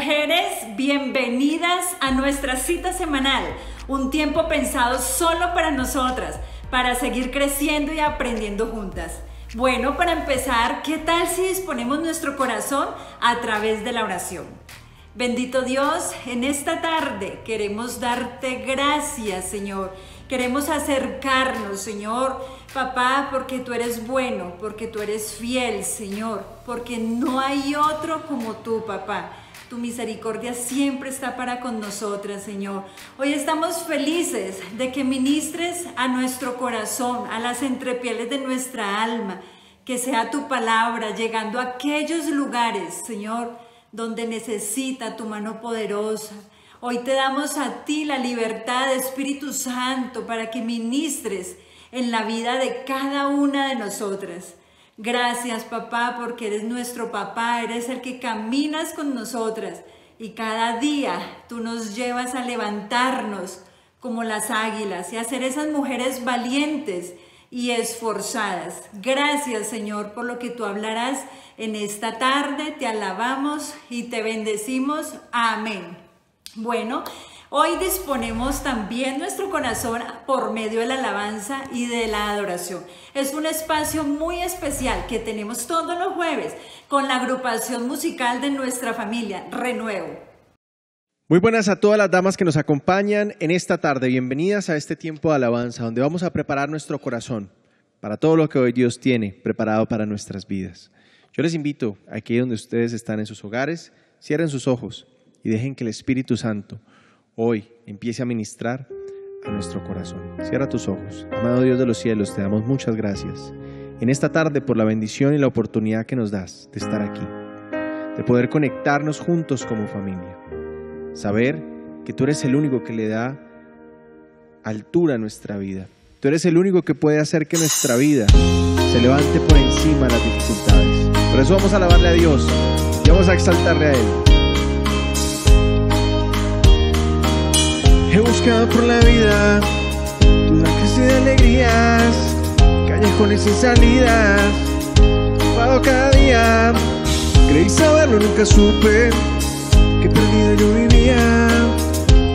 mujeres, bienvenidas a nuestra cita semanal, un tiempo pensado solo para nosotras, para seguir creciendo y aprendiendo juntas. Bueno, para empezar, ¿qué tal si disponemos nuestro corazón a través de la oración? Bendito Dios, en esta tarde queremos darte gracias, Señor. Queremos acercarnos, Señor, papá, porque tú eres bueno, porque tú eres fiel, Señor, porque no hay otro como tú, papá. Tu misericordia siempre está para con nosotras, Señor. Hoy estamos felices de que ministres a nuestro corazón, a las entrepieles de nuestra alma, que sea tu palabra llegando a aquellos lugares, Señor, donde necesita tu mano poderosa. Hoy te damos a ti la libertad, Espíritu Santo, para que ministres en la vida de cada una de nosotras. Gracias, papá, porque eres nuestro papá, eres el que caminas con nosotras y cada día tú nos llevas a levantarnos como las águilas y a ser esas mujeres valientes y esforzadas. Gracias, Señor, por lo que tú hablarás en esta tarde. Te alabamos y te bendecimos. Amén. Bueno, hoy disponemos también nuestro corazón por medio de la alabanza y de la adoración. Es un espacio muy especial que tenemos todos los jueves con la agrupación musical de nuestra familia, Renuevo. Muy buenas a todas las damas que nos acompañan en esta tarde. Bienvenidas a este tiempo de alabanza, donde vamos a preparar nuestro corazón para todo lo que hoy Dios tiene preparado para nuestras vidas. Yo les invito, aquí donde ustedes están en sus hogares, cierren sus ojos y dejen que el Espíritu Santo hoy empiece a ministrar a nuestro corazón. Cierra tus ojos. Amado Dios de los cielos, te damos muchas gracias en esta tarde por la bendición y la oportunidad que nos das de estar aquí, de poder conectarnos juntos como familia. Saber que tú eres el único que le da altura a nuestra vida. Tú eres el único que puede hacer que nuestra vida se levante por encima de las dificultades. Por eso vamos a alabarle a Dios y vamos a exaltarle a Él. He buscado por la vida una crisis de alegrías, callejones sin salidas, ocupado cada día. Creí saberlo, nunca supe que perdido yo vivía,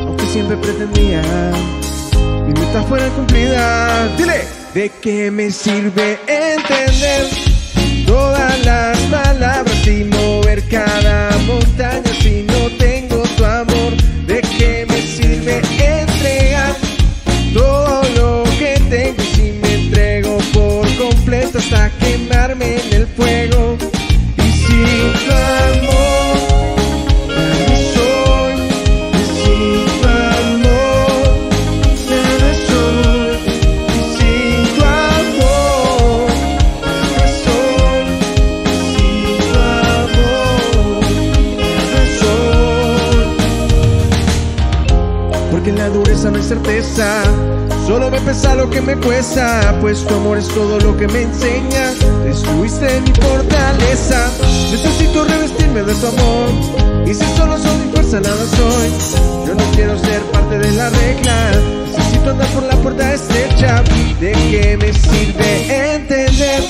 aunque siempre pretendía mi meta fuera cumplida. Dile, ¿de qué me sirve entender todas las palabras y mover cada montaña quemarme en el fuego? Me pesa lo que me cuesta, pues tu amor es todo lo que me enseña, destruiste mi fortaleza, necesito revestirme de tu amor, y si solo soy mi fuerza nada soy, yo no quiero ser parte de la regla, necesito andar por la puerta estrecha, ¿de qué me sirve entender?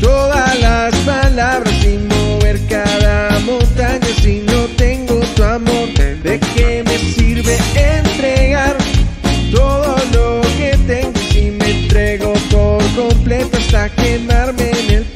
todas las palabras y mover cada montaña si no tengo tu amor. ¿De qué me sirve entregar completo hasta quemarme en el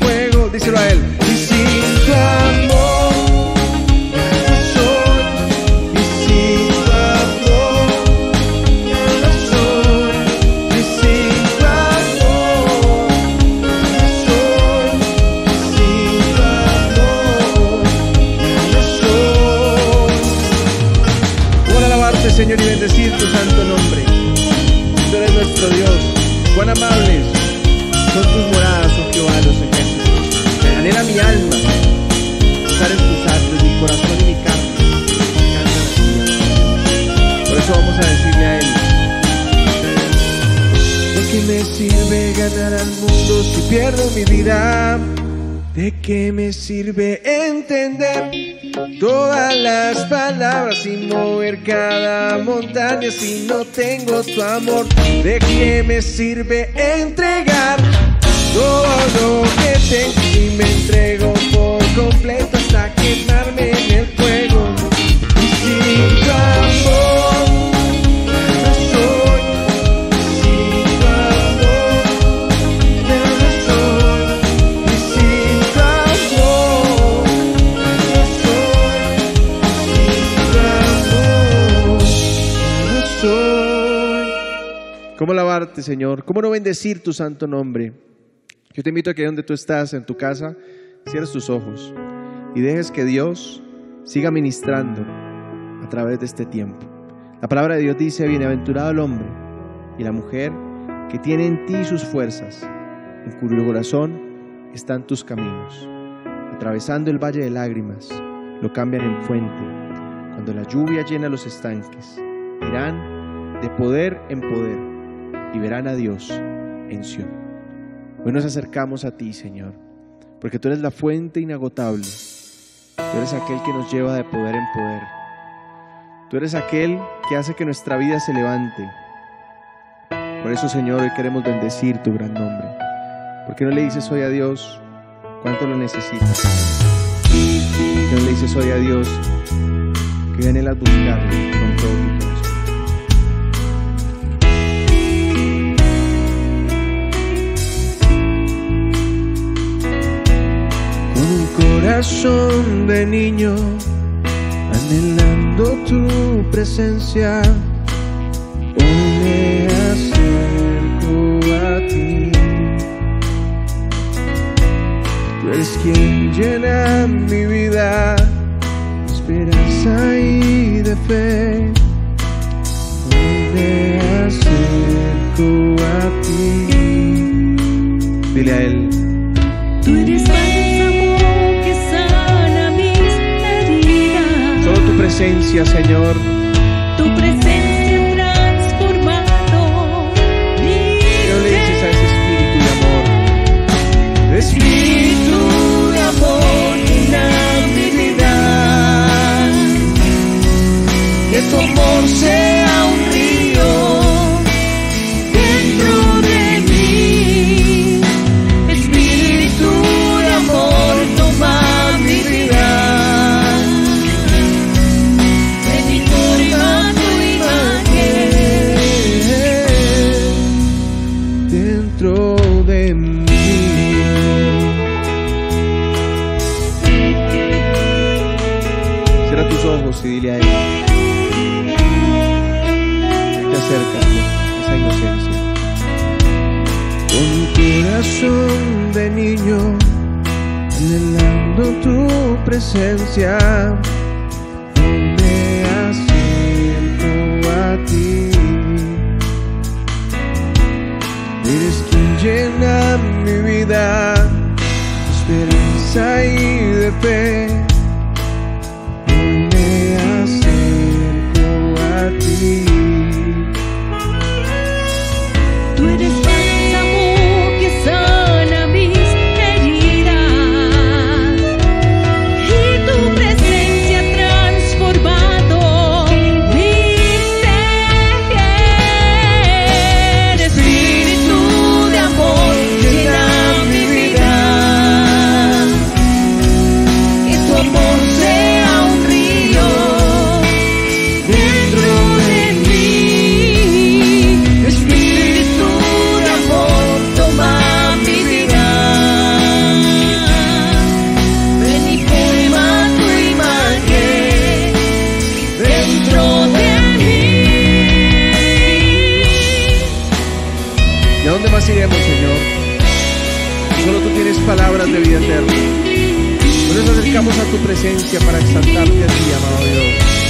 pierdo mi vida, ¿de qué me sirve entender todas las palabras y mover cada montaña si no tengo tu amor? ¿De qué me sirve entregar todo lo que tengo y me entrego por completo hasta quemarme en el fuego? Y sin tu amor. ¿Cómo alabarte, Señor? ¿Cómo no bendecir tu santo nombre? Yo te invito a que donde tú estás, en tu casa, cierres tus ojos y dejes que Dios siga ministrando a través de este tiempo. La palabra de Dios dice, bienaventurado el hombre y la mujer que tiene en ti sus fuerzas, en cuyo corazón están tus caminos. Atravesando el valle de lágrimas, lo cambian en fuente. Cuando la lluvia llena los estanques, irán de poder en poder verán a Dios en Sion. Hoy nos acercamos a ti, Señor, porque tú eres la fuente inagotable. Tú eres aquel que nos lleva de poder en poder. Tú eres aquel que hace que nuestra vida se levante. Por eso, Señor, hoy queremos bendecir tu gran nombre. ¿Por qué no le dices hoy a Dios cuánto lo necesitas? ¿Por qué no le dices hoy a Dios que anhelas buscarle con todo tu corazón? Un corazón de niño, anhelando tu presencia, hoy me acerco a ti. Tú eres quien llena mi vida esperanza y de fe. Presencia, Señor. Tu iremos, Señor? Solo tú tienes palabras de vida eterna. Nos acercamos a tu presencia para exaltarte a ti, amado Dios.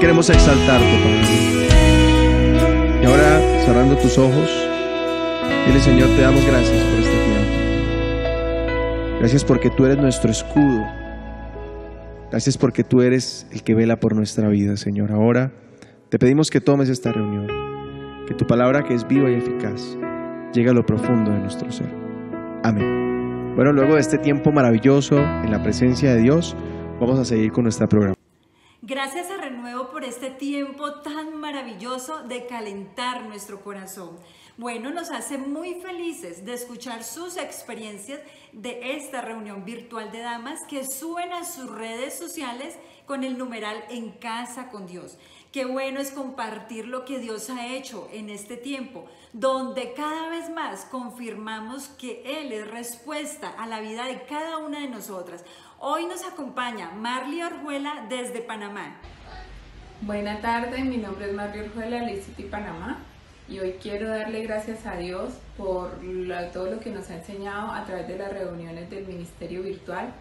Queremos exaltarte, Padre. Y ahora, cerrando tus ojos, dile, Señor, te damos gracias por este tiempo. Gracias porque tú eres nuestro escudo. Gracias porque tú eres el que vela por nuestra vida, Señor. Ahora te pedimos que tomes esta reunión, que tu palabra que es viva y eficaz llegue a lo profundo de nuestro ser. Amén. Bueno, luego de este tiempo maravilloso en la presencia de Dios, vamos a seguir con nuestra programa. Gracias a Renuevo por este tiempo tan maravilloso de calentar nuestro corazón. Bueno, nos hace muy felices de escuchar sus experiencias de esta reunión virtual de damas que suben a sus redes sociales con el numeral En Casa con Dios. Qué bueno es compartir lo que Dios ha hecho en este tiempo, donde cada vez más confirmamos que Él es respuesta a la vida de cada una de nosotras. Hoy nos acompaña Marley Orjuela desde Panamá. Buenas tardes, mi nombre es Marley Orjuela, de Panamá, y hoy quiero darle gracias a Dios por todo lo que nos ha enseñado a través de las reuniones del Ministerio Virtual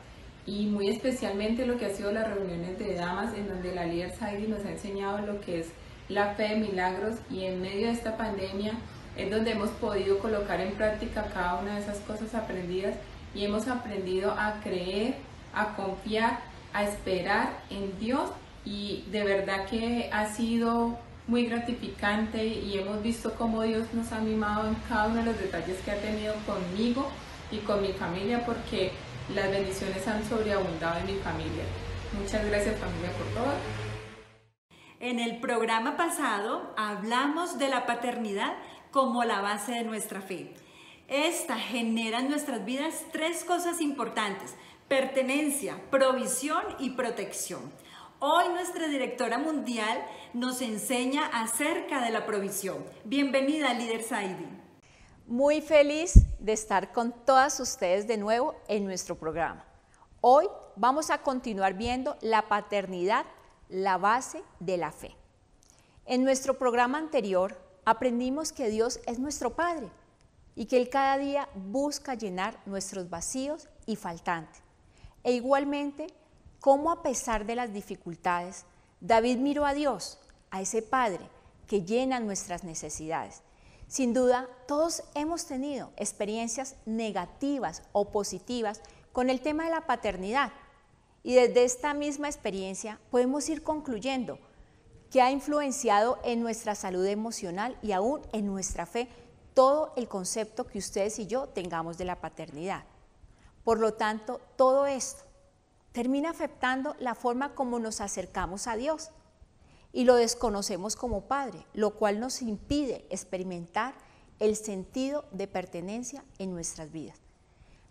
y muy especialmente lo que ha sido las reuniones de damas en donde la líder Saidi nos ha enseñado lo que es la fe de milagros y en medio de esta pandemia es donde hemos podido colocar en práctica cada una de esas cosas aprendidas y hemos aprendido a creer a confiar, a esperar en Dios y de verdad que ha sido muy gratificante y hemos visto cómo Dios nos ha mimado en cada uno de los detalles que ha tenido conmigo y con mi familia porque las bendiciones han sobreabundado en mi familia. Muchas gracias familia por todo. En el programa pasado hablamos de la paternidad como la base de nuestra fe. Esta genera en nuestras vidas tres cosas importantes pertenencia, provisión y protección. Hoy nuestra directora mundial nos enseña acerca de la provisión. Bienvenida, líder Saidi. Muy feliz de estar con todas ustedes de nuevo en nuestro programa. Hoy vamos a continuar viendo la paternidad, la base de la fe. En nuestro programa anterior aprendimos que Dios es nuestro Padre y que Él cada día busca llenar nuestros vacíos y faltantes. E igualmente, cómo a pesar de las dificultades, David miró a Dios, a ese Padre que llena nuestras necesidades. Sin duda, todos hemos tenido experiencias negativas o positivas con el tema de la paternidad. Y desde esta misma experiencia podemos ir concluyendo que ha influenciado en nuestra salud emocional y aún en nuestra fe todo el concepto que ustedes y yo tengamos de la paternidad. Por lo tanto, todo esto termina afectando la forma como nos acercamos a Dios y lo desconocemos como Padre, lo cual nos impide experimentar el sentido de pertenencia en nuestras vidas.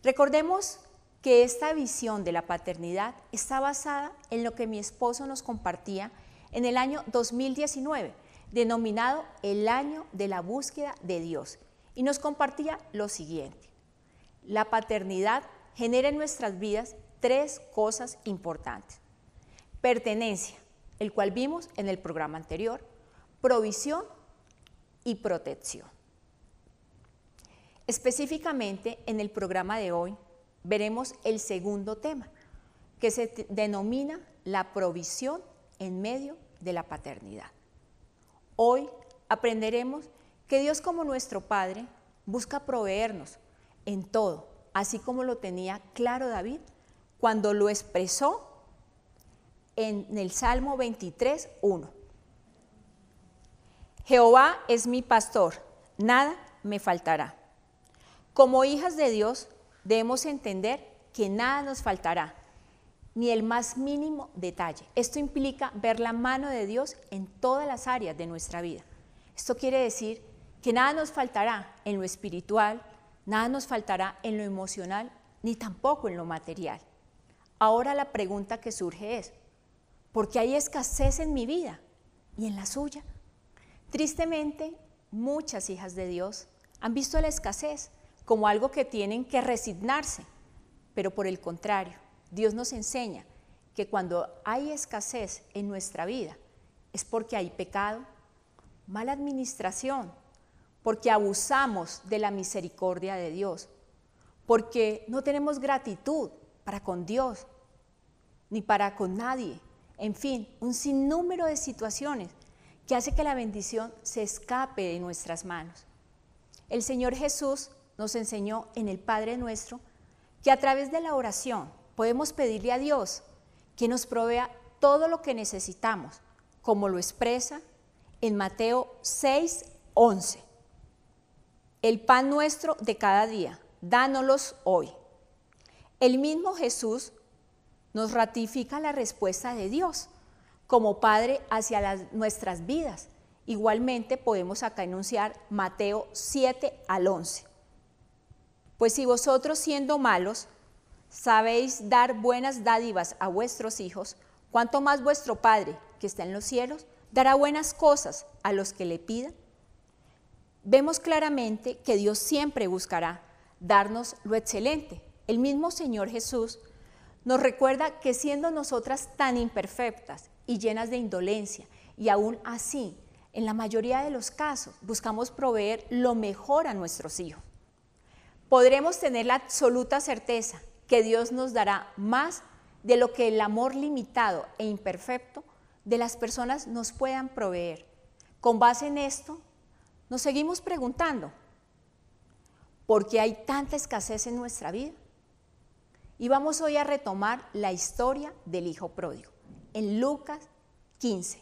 Recordemos que esta visión de la paternidad está basada en lo que mi esposo nos compartía en el año 2019, denominado el año de la búsqueda de Dios, y nos compartía lo siguiente. La paternidad genera en nuestras vidas tres cosas importantes. Pertenencia, el cual vimos en el programa anterior, provisión y protección. Específicamente en el programa de hoy veremos el segundo tema, que se denomina la provisión en medio de la paternidad. Hoy aprenderemos que Dios como nuestro Padre busca proveernos en todo, así como lo tenía claro David cuando lo expresó en el Salmo 23, 1. Jehová es mi pastor, nada me faltará. Como hijas de Dios debemos entender que nada nos faltará, ni el más mínimo detalle. Esto implica ver la mano de Dios en todas las áreas de nuestra vida. Esto quiere decir que nada nos faltará en lo espiritual, Nada nos faltará en lo emocional ni tampoco en lo material. Ahora la pregunta que surge es, ¿por qué hay escasez en mi vida y en la suya? Tristemente, muchas hijas de Dios han visto la escasez como algo que tienen que resignarse, pero por el contrario, Dios nos enseña que cuando hay escasez en nuestra vida es porque hay pecado, mala administración, porque abusamos de la misericordia de Dios, porque no tenemos gratitud para con Dios, ni para con nadie. En fin, un sinnúmero de situaciones que hace que la bendición se escape de nuestras manos. El Señor Jesús nos enseñó en el Padre nuestro que a través de la oración podemos pedirle a Dios que nos provea todo lo que necesitamos, como lo expresa en Mateo 6, 11. El pan nuestro de cada día, dánoslos hoy. El mismo Jesús nos ratifica la respuesta de Dios como Padre hacia nuestras vidas. Igualmente podemos acá enunciar Mateo 7 al 11. Pues si vosotros siendo malos sabéis dar buenas dádivas a vuestros hijos, cuanto más vuestro Padre que está en los cielos dará buenas cosas a los que le pidan. Vemos claramente que Dios siempre buscará darnos lo excelente. El mismo Señor Jesús nos recuerda que siendo nosotras tan imperfectas y llenas de indolencia, y aún así, en la mayoría de los casos, buscamos proveer lo mejor a nuestros hijos. Podremos tener la absoluta certeza que Dios nos dará más de lo que el amor limitado e imperfecto de las personas nos puedan proveer. Con base en esto, nos seguimos preguntando, ¿por qué hay tanta escasez en nuestra vida? Y vamos hoy a retomar la historia del Hijo Pródigo, en Lucas 15.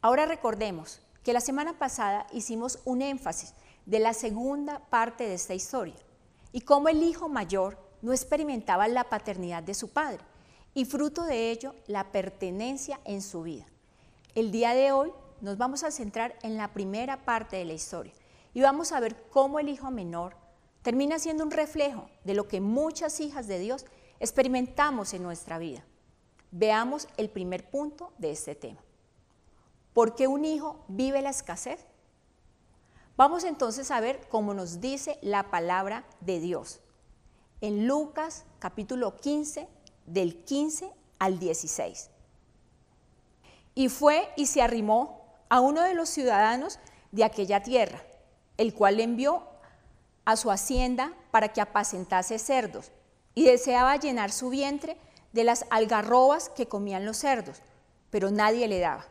Ahora recordemos que la semana pasada hicimos un énfasis de la segunda parte de esta historia y cómo el hijo mayor no experimentaba la paternidad de su padre y fruto de ello la pertenencia en su vida. El día de hoy nos vamos a centrar en la primera parte de la historia y vamos a ver cómo el hijo menor termina siendo un reflejo de lo que muchas hijas de Dios experimentamos en nuestra vida. Veamos el primer punto de este tema. ¿Por qué un hijo vive la escasez? Vamos entonces a ver cómo nos dice la palabra de Dios. En Lucas capítulo 15, del 15 al 16. Y fue y se arrimó a uno de los ciudadanos de aquella tierra, el cual le envió a su hacienda para que apacentase cerdos, y deseaba llenar su vientre de las algarrobas que comían los cerdos, pero nadie le daba.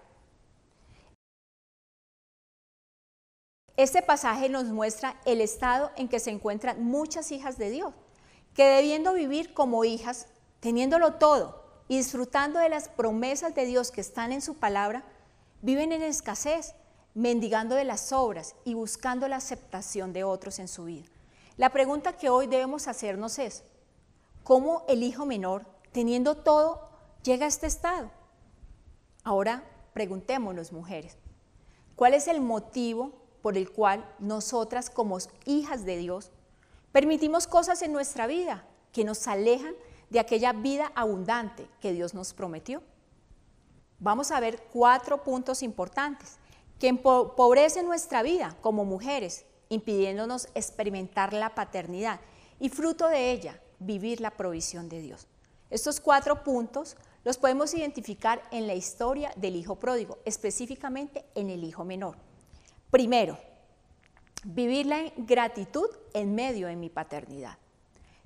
Este pasaje nos muestra el estado en que se encuentran muchas hijas de Dios, que debiendo vivir como hijas teniéndolo todo y disfrutando de las promesas de Dios que están en su palabra, viven en escasez, mendigando de las obras y buscando la aceptación de otros en su vida. La pregunta que hoy debemos hacernos es, ¿cómo el hijo menor, teniendo todo, llega a este estado? Ahora preguntémonos, mujeres, ¿cuál es el motivo por el cual nosotras como hijas de Dios permitimos cosas en nuestra vida que nos alejan de aquella vida abundante que Dios nos prometió. Vamos a ver cuatro puntos importantes que empobrecen nuestra vida como mujeres, impidiéndonos experimentar la paternidad y fruto de ella vivir la provisión de Dios. Estos cuatro puntos los podemos identificar en la historia del hijo pródigo, específicamente en el hijo menor. Primero, vivir la gratitud en medio de mi paternidad.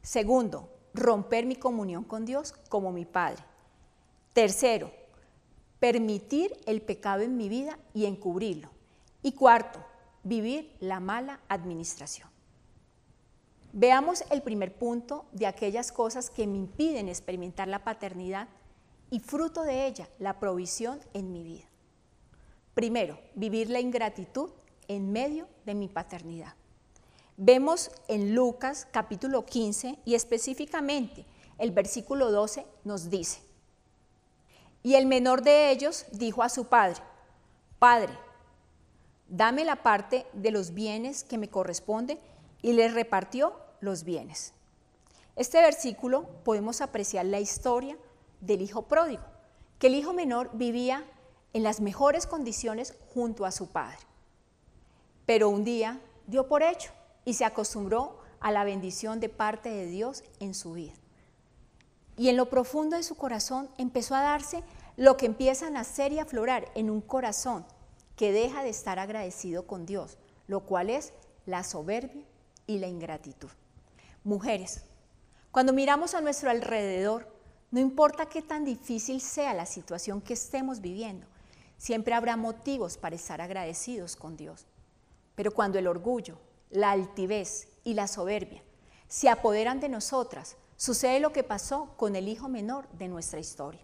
Segundo, romper mi comunión con Dios como mi Padre. Tercero, permitir el pecado en mi vida y encubrirlo. Y cuarto, vivir la mala administración. Veamos el primer punto de aquellas cosas que me impiden experimentar la paternidad y fruto de ella la provisión en mi vida. Primero, vivir la ingratitud en medio de mi paternidad. Vemos en Lucas capítulo 15 y específicamente el versículo 12 nos dice, y el menor de ellos dijo a su padre, Padre, dame la parte de los bienes que me corresponde y le repartió los bienes. Este versículo podemos apreciar la historia del hijo pródigo, que el hijo menor vivía en las mejores condiciones junto a su padre. Pero un día dio por hecho y se acostumbró a la bendición de parte de Dios en su vida. Y en lo profundo de su corazón empezó a darse lo que empieza a nacer y aflorar en un corazón que deja de estar agradecido con Dios, lo cual es la soberbia y la ingratitud. Mujeres, cuando miramos a nuestro alrededor, no importa qué tan difícil sea la situación que estemos viviendo, siempre habrá motivos para estar agradecidos con Dios. Pero cuando el orgullo, la altivez y la soberbia se apoderan de nosotras, sucede lo que pasó con el hijo menor de nuestra historia.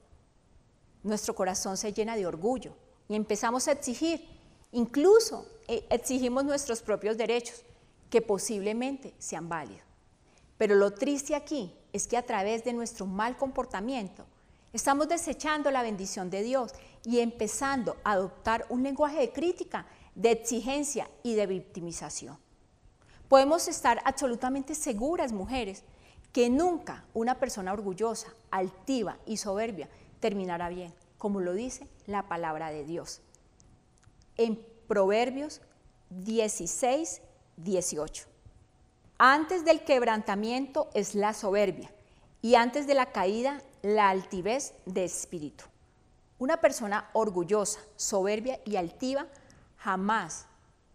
Nuestro corazón se llena de orgullo y empezamos a exigir, incluso eh, exigimos nuestros propios derechos, que posiblemente sean válidos. Pero lo triste aquí es que a través de nuestro mal comportamiento estamos desechando la bendición de Dios y empezando a adoptar un lenguaje de crítica, de exigencia y de victimización. Podemos estar absolutamente seguras, mujeres, que nunca una persona orgullosa, altiva y soberbia terminará bien, como lo dice la palabra de Dios. En Proverbios 16, 18. Antes del quebrantamiento es la soberbia y antes de la caída la altivez de espíritu. Una persona orgullosa, soberbia y altiva jamás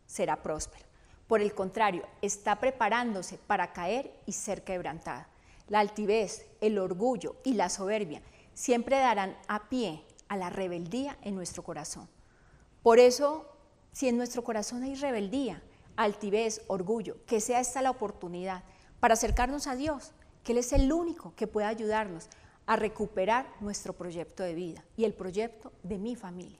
será próspera. Por el contrario, está preparándose para caer y ser quebrantada. La altivez, el orgullo y la soberbia siempre darán a pie a la rebeldía en nuestro corazón. Por eso, si en nuestro corazón hay rebeldía, altivez, orgullo, que sea esta la oportunidad para acercarnos a Dios, que Él es el único que puede ayudarnos a recuperar nuestro proyecto de vida y el proyecto de mi familia.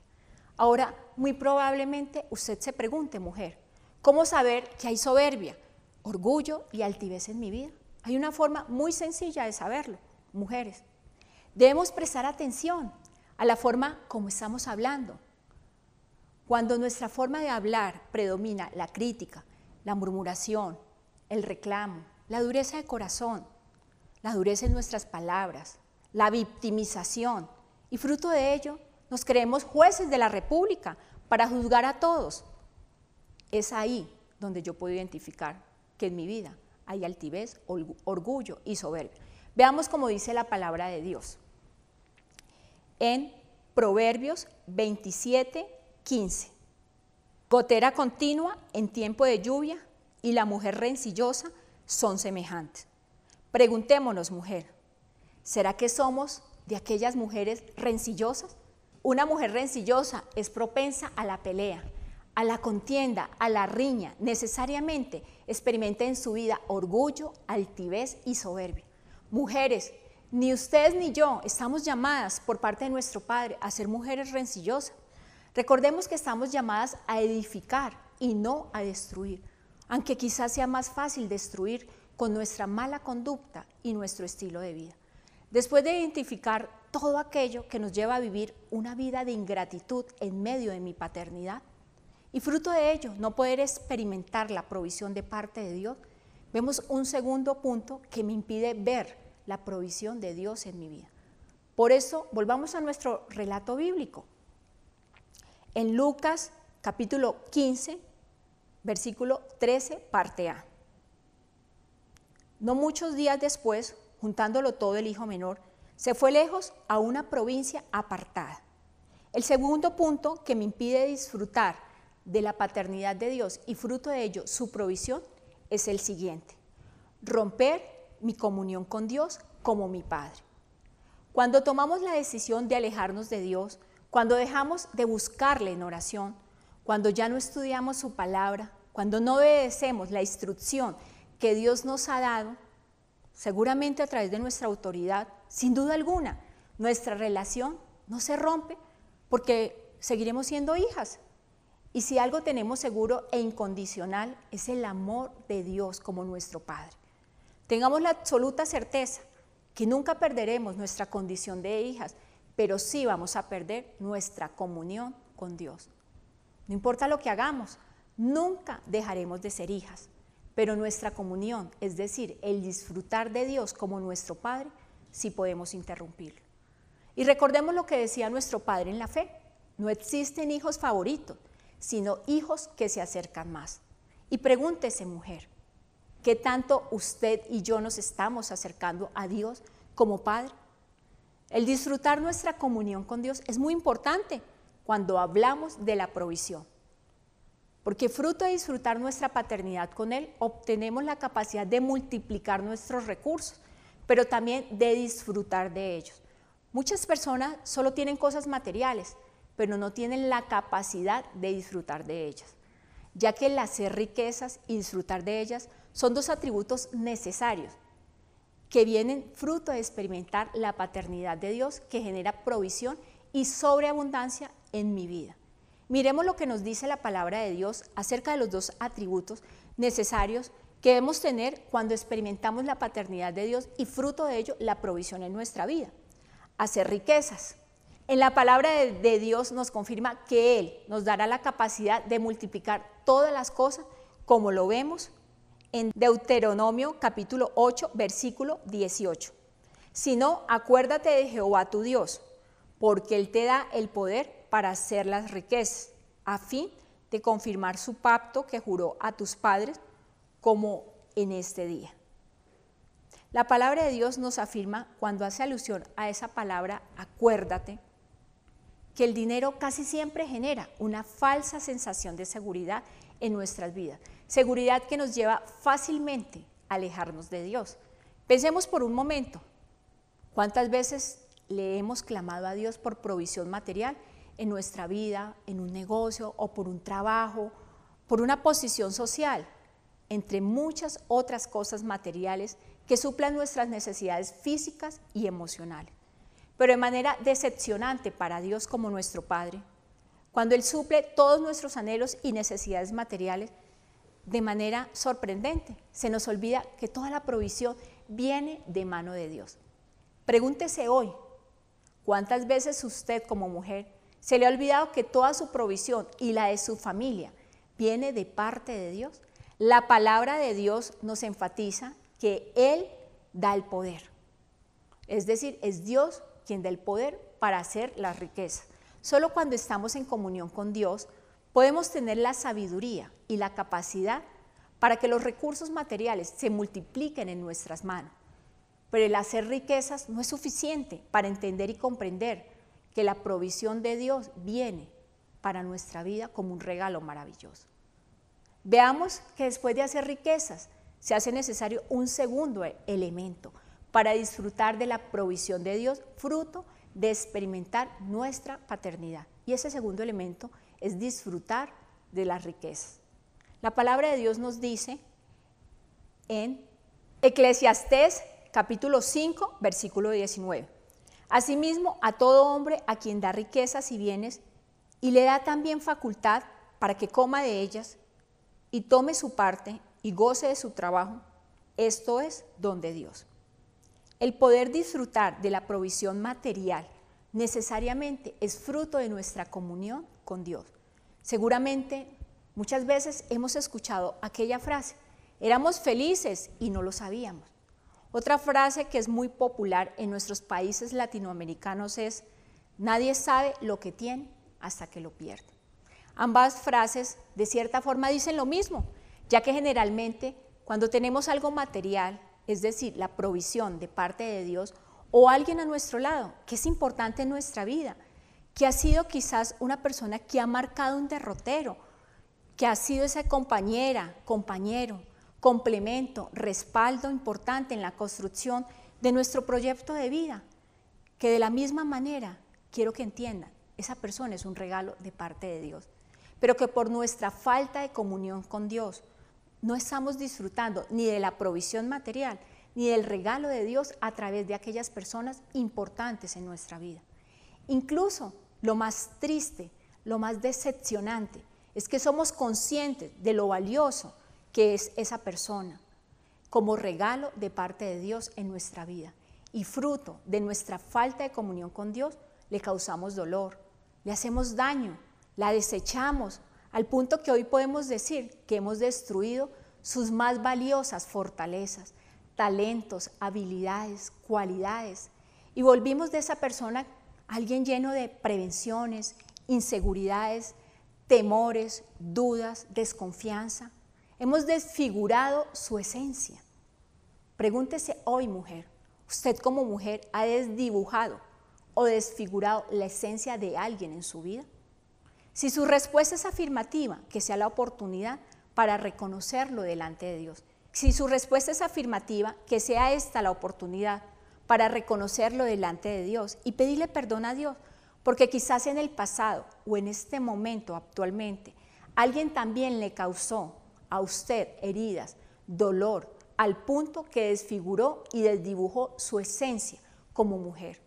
Ahora, muy probablemente usted se pregunte, mujer, ¿cómo saber que hay soberbia, orgullo y altivez en mi vida? Hay una forma muy sencilla de saberlo, mujeres. Debemos prestar atención a la forma como estamos hablando, cuando nuestra forma de hablar predomina la crítica, la murmuración, el reclamo, la dureza de corazón, la dureza en nuestras palabras, la victimización, y fruto de ello nos creemos jueces de la República para juzgar a todos. Es ahí donde yo puedo identificar que en mi vida hay altivez, orgullo y soberbia. Veamos cómo dice la palabra de Dios. En Proverbios 27, 15. Gotera continua en tiempo de lluvia y la mujer rencillosa son semejantes. Preguntémonos, mujer, ¿será que somos de aquellas mujeres rencillosas? Una mujer rencillosa es propensa a la pelea, a la contienda, a la riña. Necesariamente experimenta en su vida orgullo, altivez y soberbia. Mujeres, ni ustedes ni yo estamos llamadas por parte de nuestro Padre a ser mujeres rencillosas. Recordemos que estamos llamadas a edificar y no a destruir, aunque quizás sea más fácil destruir con nuestra mala conducta y nuestro estilo de vida. Después de identificar todo aquello que nos lleva a vivir una vida de ingratitud en medio de mi paternidad, y fruto de ello no poder experimentar la provisión de parte de Dios, vemos un segundo punto que me impide ver la provisión de Dios en mi vida. Por eso, volvamos a nuestro relato bíblico. En Lucas capítulo 15, versículo 13, parte A. No muchos días después, juntándolo todo el hijo menor, se fue lejos a una provincia apartada. El segundo punto que me impide disfrutar de la paternidad de Dios y fruto de ello su provisión es el siguiente. Romper mi comunión con Dios como mi Padre. Cuando tomamos la decisión de alejarnos de Dios, cuando dejamos de buscarle en oración, cuando ya no estudiamos su palabra, cuando no obedecemos la instrucción que Dios nos ha dado, seguramente a través de nuestra autoridad, sin duda alguna, nuestra relación no se rompe porque seguiremos siendo hijas. Y si algo tenemos seguro e incondicional es el amor de Dios como nuestro Padre. Tengamos la absoluta certeza que nunca perderemos nuestra condición de hijas, pero sí vamos a perder nuestra comunión con Dios. No importa lo que hagamos, nunca dejaremos de ser hijas, pero nuestra comunión, es decir, el disfrutar de Dios como nuestro Padre, sí podemos interrumpirlo. Y recordemos lo que decía nuestro Padre en la fe, no existen hijos favoritos, sino hijos que se acercan más. Y pregúntese, mujer, ¿qué tanto usted y yo nos estamos acercando a Dios como Padre? El disfrutar nuestra comunión con Dios es muy importante cuando hablamos de la provisión. Porque fruto de disfrutar nuestra paternidad con Él, obtenemos la capacidad de multiplicar nuestros recursos, pero también de disfrutar de ellos. Muchas personas solo tienen cosas materiales, pero no tienen la capacidad de disfrutar de ellas, ya que el hacer riquezas y disfrutar de ellas son dos atributos necesarios que vienen fruto de experimentar la paternidad de Dios que genera provisión y sobreabundancia en mi vida. Miremos lo que nos dice la palabra de Dios acerca de los dos atributos necesarios que debemos tener cuando experimentamos la paternidad de Dios y fruto de ello la provisión en nuestra vida. Hacer riquezas. En la palabra de, Dios nos confirma que Él nos dará la capacidad de multiplicar todas las cosas como lo vemos en Deuteronomio capítulo 8, versículo 18. Si no, acuérdate de Jehová tu Dios, porque Él te da el poder para hacer las riquezas, a fin de confirmar su pacto que juró a tus padres como en este día. La palabra de Dios nos afirma, cuando hace alusión a esa palabra, acuérdate, que el dinero casi siempre genera una falsa sensación de seguridad en nuestras vidas. Seguridad que nos lleva fácilmente a alejarnos de Dios. Pensemos por un momento, ¿cuántas veces le hemos clamado a Dios por provisión material en nuestra vida, en un negocio o por un trabajo, por una posición social? entre muchas otras cosas materiales que suplan nuestras necesidades físicas y emocionales. Pero de manera decepcionante para Dios como nuestro Padre, cuando Él suple todos nuestros anhelos y necesidades materiales, de manera sorprendente, se nos olvida que toda la provisión viene de mano de Dios. Pregúntese hoy, ¿cuántas veces usted como mujer se le ha olvidado que toda su provisión y la de su familia viene de parte de Dios? La palabra de Dios nos enfatiza que Él da el poder. Es decir, es Dios quien da el poder para hacer las riquezas. Solo cuando estamos en comunión con Dios podemos tener la sabiduría y la capacidad para que los recursos materiales se multipliquen en nuestras manos. Pero el hacer riquezas no es suficiente para entender y comprender que la provisión de Dios viene para nuestra vida como un regalo maravilloso. Veamos que después de hacer riquezas, se hace necesario un segundo elemento para disfrutar de la provisión de Dios, fruto de experimentar nuestra paternidad. Y ese segundo elemento es disfrutar de las riquezas. La palabra de Dios nos dice en Eclesiastés capítulo 5, versículo 19. Asimismo, a todo hombre a quien da riquezas y bienes y le da también facultad para que coma de ellas, y tome su parte y goce de su trabajo, esto es don de Dios. El poder disfrutar de la provisión material necesariamente es fruto de nuestra comunión con Dios. Seguramente muchas veces hemos escuchado aquella frase, éramos felices y no lo sabíamos. Otra frase que es muy popular en nuestros países latinoamericanos es, nadie sabe lo que tiene hasta que lo pierde. Ambas frases de cierta forma dicen lo mismo, ya que generalmente cuando tenemos algo material, es decir, la provisión de parte de Dios o alguien a nuestro lado, que es importante en nuestra vida, que ha sido quizás una persona que ha marcado un derrotero, que ha sido esa compañera, compañero, complemento, respaldo importante en la construcción de nuestro proyecto de vida, que de la misma manera quiero que entiendan, esa persona es un regalo de parte de Dios pero que por nuestra falta de comunión con Dios no estamos disfrutando ni de la provisión material, ni del regalo de Dios a través de aquellas personas importantes en nuestra vida. Incluso lo más triste, lo más decepcionante, es que somos conscientes de lo valioso que es esa persona como regalo de parte de Dios en nuestra vida. Y fruto de nuestra falta de comunión con Dios, le causamos dolor, le hacemos daño, la desechamos al punto que hoy podemos decir que hemos destruido sus más valiosas fortalezas, talentos, habilidades, cualidades, y volvimos de esa persona alguien lleno de prevenciones, inseguridades, temores, dudas, desconfianza. Hemos desfigurado su esencia. Pregúntese hoy, mujer, ¿usted como mujer ha desdibujado o desfigurado la esencia de alguien en su vida? Si su respuesta es afirmativa, que sea la oportunidad para reconocerlo delante de Dios. Si su respuesta es afirmativa, que sea esta la oportunidad para reconocerlo delante de Dios y pedirle perdón a Dios, porque quizás en el pasado o en este momento actualmente, alguien también le causó a usted heridas, dolor, al punto que desfiguró y desdibujó su esencia como mujer.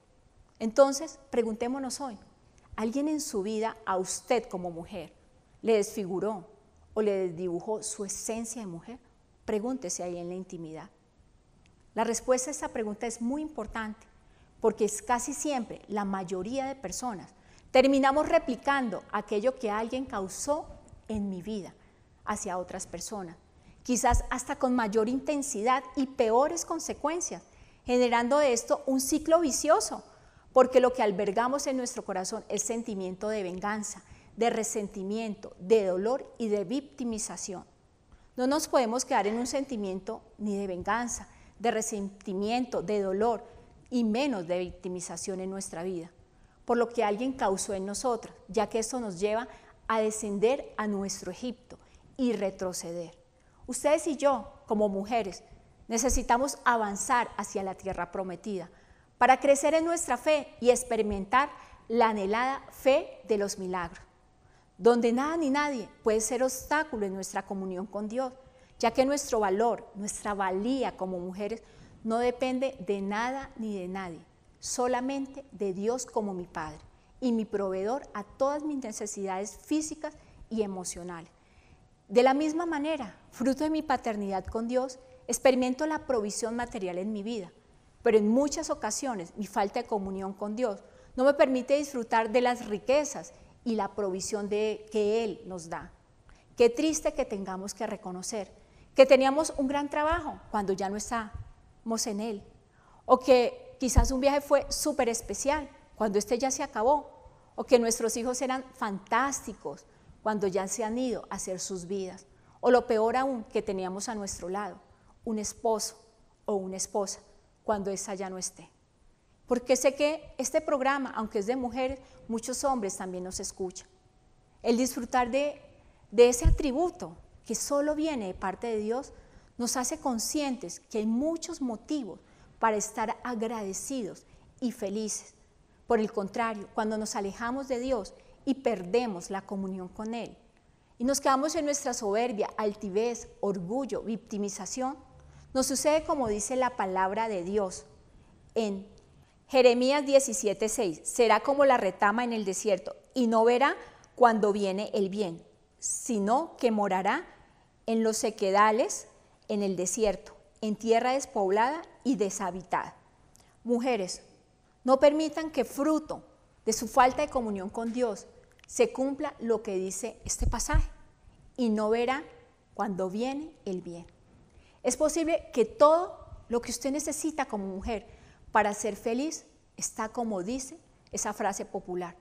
Entonces, preguntémonos hoy, ¿alguien en su vida a usted como mujer le desfiguró o le desdibujó su esencia de mujer? Pregúntese ahí en la intimidad. La respuesta a esta pregunta es muy importante porque es casi siempre la mayoría de personas terminamos replicando aquello que alguien causó en mi vida hacia otras personas, quizás hasta con mayor intensidad y peores consecuencias, generando de esto un ciclo vicioso, porque lo que albergamos en nuestro corazón es sentimiento de venganza, de resentimiento, de dolor y de victimización. No nos podemos quedar en un sentimiento ni de venganza, de resentimiento, de dolor y menos de victimización en nuestra vida, por lo que alguien causó en nosotros, ya que eso nos lleva a descender a nuestro Egipto y retroceder. Ustedes y yo, como mujeres, necesitamos avanzar hacia la tierra prometida para crecer en nuestra fe y experimentar la anhelada fe de los milagros donde nada ni nadie puede ser obstáculo en nuestra comunión con Dios, ya que nuestro valor, nuestra valía como mujeres no depende de nada ni de nadie, solamente de Dios como mi Padre y mi proveedor a todas mis necesidades físicas y emocionales. De la misma manera, fruto de mi paternidad con Dios, experimento la provisión material en mi vida, pero en muchas ocasiones mi falta de comunión con Dios no me permite disfrutar de las riquezas y la provisión de, que Él nos da. Qué triste que tengamos que reconocer que teníamos un gran trabajo cuando ya no estamos en Él. O que quizás un viaje fue súper especial cuando este ya se acabó. O que nuestros hijos eran fantásticos cuando ya se han ido a hacer sus vidas. O lo peor aún, que teníamos a nuestro lado un esposo o una esposa cuando esa ya no esté. Porque sé que este programa, aunque es de mujeres, muchos hombres también nos escuchan. El disfrutar de, de ese atributo que solo viene de parte de Dios nos hace conscientes que hay muchos motivos para estar agradecidos y felices. Por el contrario, cuando nos alejamos de Dios y perdemos la comunión con Él y nos quedamos en nuestra soberbia, altivez, orgullo, victimización, nos sucede como dice la palabra de Dios en Jeremías 17:6, será como la retama en el desierto y no verá cuando viene el bien, sino que morará en los sequedales, en el desierto, en tierra despoblada y deshabitada. Mujeres, no permitan que fruto de su falta de comunión con Dios se cumpla lo que dice este pasaje y no verá cuando viene el bien. Es posible que todo lo que usted necesita como mujer para ser feliz está como dice esa frase popular.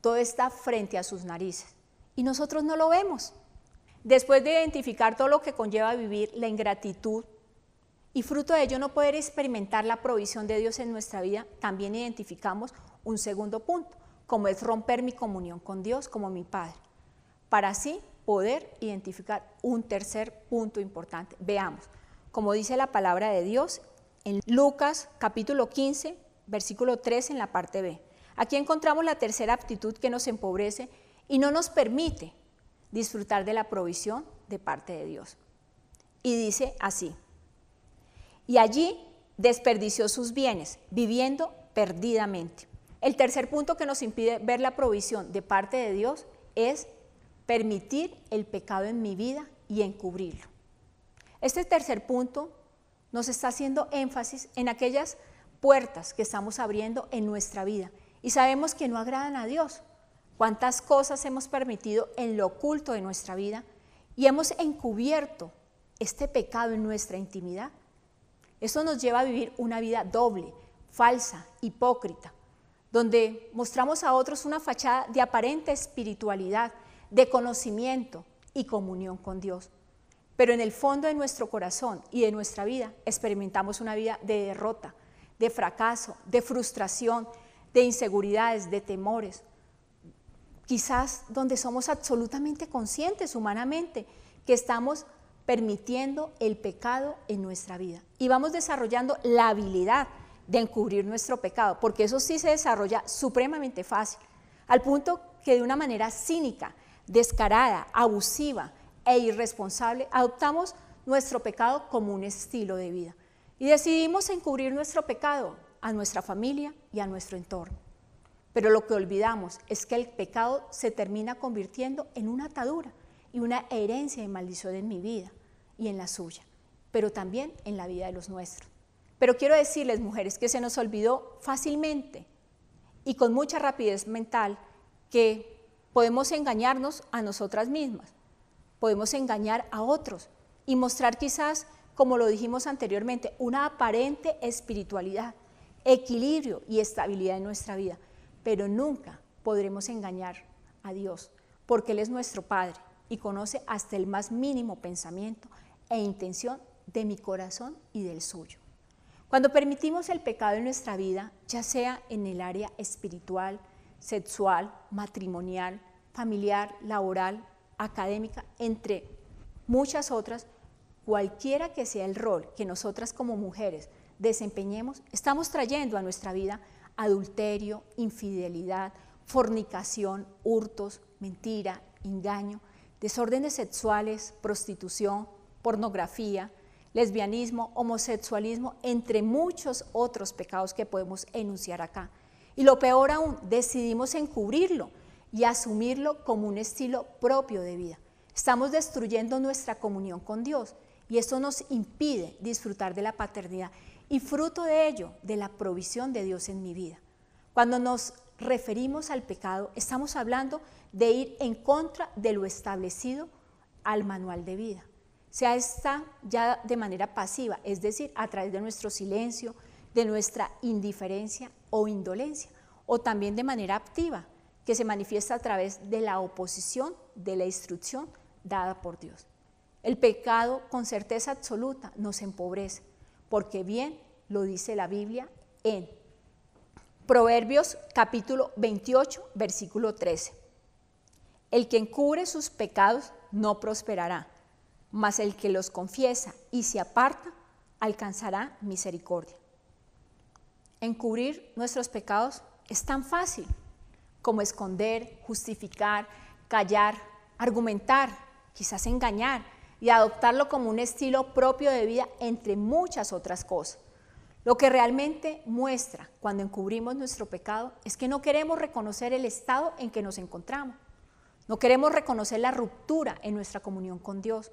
Todo está frente a sus narices y nosotros no lo vemos. Después de identificar todo lo que conlleva vivir la ingratitud y fruto de ello no poder experimentar la provisión de Dios en nuestra vida, también identificamos un segundo punto, como es romper mi comunión con Dios como mi Padre, para así poder identificar un tercer punto importante. Veamos, como dice la palabra de Dios en Lucas capítulo 15, versículo 3 en la parte B. Aquí encontramos la tercera aptitud que nos empobrece y no nos permite disfrutar de la provisión de parte de Dios. Y dice así, y allí desperdició sus bienes, viviendo perdidamente. El tercer punto que nos impide ver la provisión de parte de Dios es permitir el pecado en mi vida y encubrirlo. Este tercer punto nos está haciendo énfasis en aquellas puertas que estamos abriendo en nuestra vida y sabemos que no agradan a Dios. ¿Cuántas cosas hemos permitido en lo oculto de nuestra vida y hemos encubierto este pecado en nuestra intimidad? Eso nos lleva a vivir una vida doble, falsa, hipócrita, donde mostramos a otros una fachada de aparente espiritualidad, de conocimiento y comunión con Dios. Pero en el fondo de nuestro corazón y de nuestra vida experimentamos una vida de derrota, de fracaso, de frustración, de inseguridades, de temores. Quizás donde somos absolutamente conscientes humanamente que estamos permitiendo el pecado en nuestra vida y vamos desarrollando la habilidad de encubrir nuestro pecado, porque eso sí se desarrolla supremamente fácil, al punto que de una manera cínica, descarada, abusiva, e irresponsable, adoptamos nuestro pecado como un estilo de vida y decidimos encubrir nuestro pecado a nuestra familia y a nuestro entorno. Pero lo que olvidamos es que el pecado se termina convirtiendo en una atadura y una herencia de maldición en mi vida y en la suya, pero también en la vida de los nuestros. Pero quiero decirles, mujeres, que se nos olvidó fácilmente y con mucha rapidez mental que podemos engañarnos a nosotras mismas, podemos engañar a otros y mostrar quizás, como lo dijimos anteriormente, una aparente espiritualidad, equilibrio y estabilidad en nuestra vida, pero nunca podremos engañar a Dios, porque Él es nuestro Padre y conoce hasta el más mínimo pensamiento e intención de mi corazón y del suyo. Cuando permitimos el pecado en nuestra vida, ya sea en el área espiritual, sexual, matrimonial, familiar, laboral, académica, entre muchas otras, cualquiera que sea el rol que nosotras como mujeres desempeñemos, estamos trayendo a nuestra vida adulterio, infidelidad, fornicación, hurtos, mentira, engaño, desórdenes sexuales, prostitución, pornografía, lesbianismo, homosexualismo, entre muchos otros pecados que podemos enunciar acá. Y lo peor aún, decidimos encubrirlo y asumirlo como un estilo propio de vida. Estamos destruyendo nuestra comunión con Dios y esto nos impide disfrutar de la paternidad y fruto de ello, de la provisión de Dios en mi vida. Cuando nos referimos al pecado, estamos hablando de ir en contra de lo establecido al manual de vida sea esta ya de manera pasiva, es decir, a través de nuestro silencio, de nuestra indiferencia o indolencia, o también de manera activa, que se manifiesta a través de la oposición de la instrucción dada por Dios. El pecado con certeza absoluta nos empobrece, porque bien lo dice la Biblia en Proverbios capítulo 28, versículo 13. El que encubre sus pecados no prosperará mas el que los confiesa y se aparta alcanzará misericordia. Encubrir nuestros pecados es tan fácil como esconder, justificar, callar, argumentar, quizás engañar y adoptarlo como un estilo propio de vida entre muchas otras cosas. Lo que realmente muestra cuando encubrimos nuestro pecado es que no queremos reconocer el estado en que nos encontramos. No queremos reconocer la ruptura en nuestra comunión con Dios.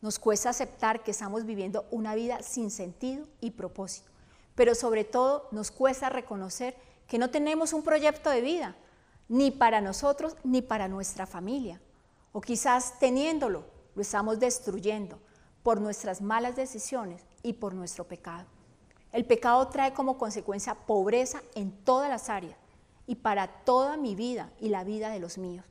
Nos cuesta aceptar que estamos viviendo una vida sin sentido y propósito, pero sobre todo nos cuesta reconocer que no tenemos un proyecto de vida, ni para nosotros ni para nuestra familia. O quizás teniéndolo, lo estamos destruyendo por nuestras malas decisiones y por nuestro pecado. El pecado trae como consecuencia pobreza en todas las áreas y para toda mi vida y la vida de los míos.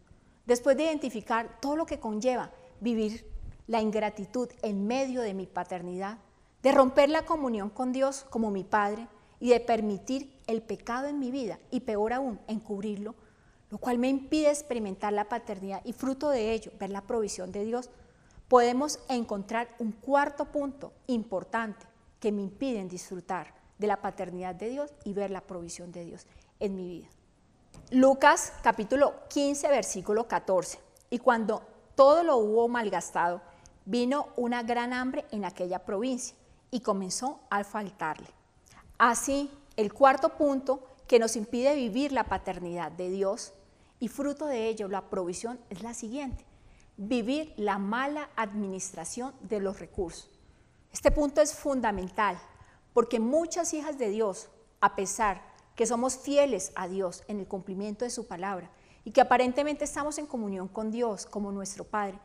Después de identificar todo lo que conlleva vivir la ingratitud en medio de mi paternidad, de romper la comunión con Dios como mi Padre y de permitir el pecado en mi vida y peor aún, encubrirlo, lo cual me impide experimentar la paternidad y fruto de ello, ver la provisión de Dios, podemos encontrar un cuarto punto importante que me impiden disfrutar de la paternidad de Dios y ver la provisión de Dios en mi vida. Lucas capítulo 15, versículo 14. Y cuando todo lo hubo malgastado, Vino una gran hambre en aquella provincia y comenzó a faltarle. Así, el cuarto punto que nos impide vivir la paternidad de Dios y fruto de ello la provisión es la siguiente, vivir la mala administración de los recursos. Este punto es fundamental porque muchas hijas de Dios, a pesar que somos fieles a Dios en el cumplimiento de su palabra y que aparentemente estamos en comunión con Dios como nuestro Padre,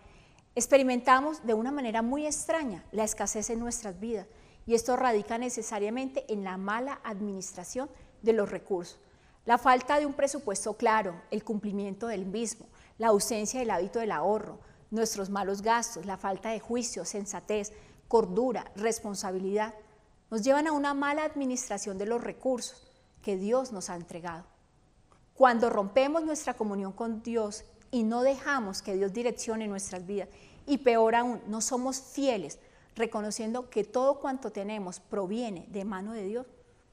Experimentamos de una manera muy extraña la escasez en nuestras vidas. Y esto radica necesariamente en la mala administración de los recursos, la falta de un presupuesto claro, el cumplimiento del mismo, la ausencia del hábito del ahorro, nuestros malos gastos, la falta de juicio, sensatez, cordura, responsabilidad, nos llevan a una mala administración de los recursos que Dios nos ha entregado. Cuando rompemos nuestra comunión con Dios y no dejamos que Dios direccione nuestras vidas. Y peor aún, no somos fieles, reconociendo que todo cuanto tenemos proviene de mano de Dios,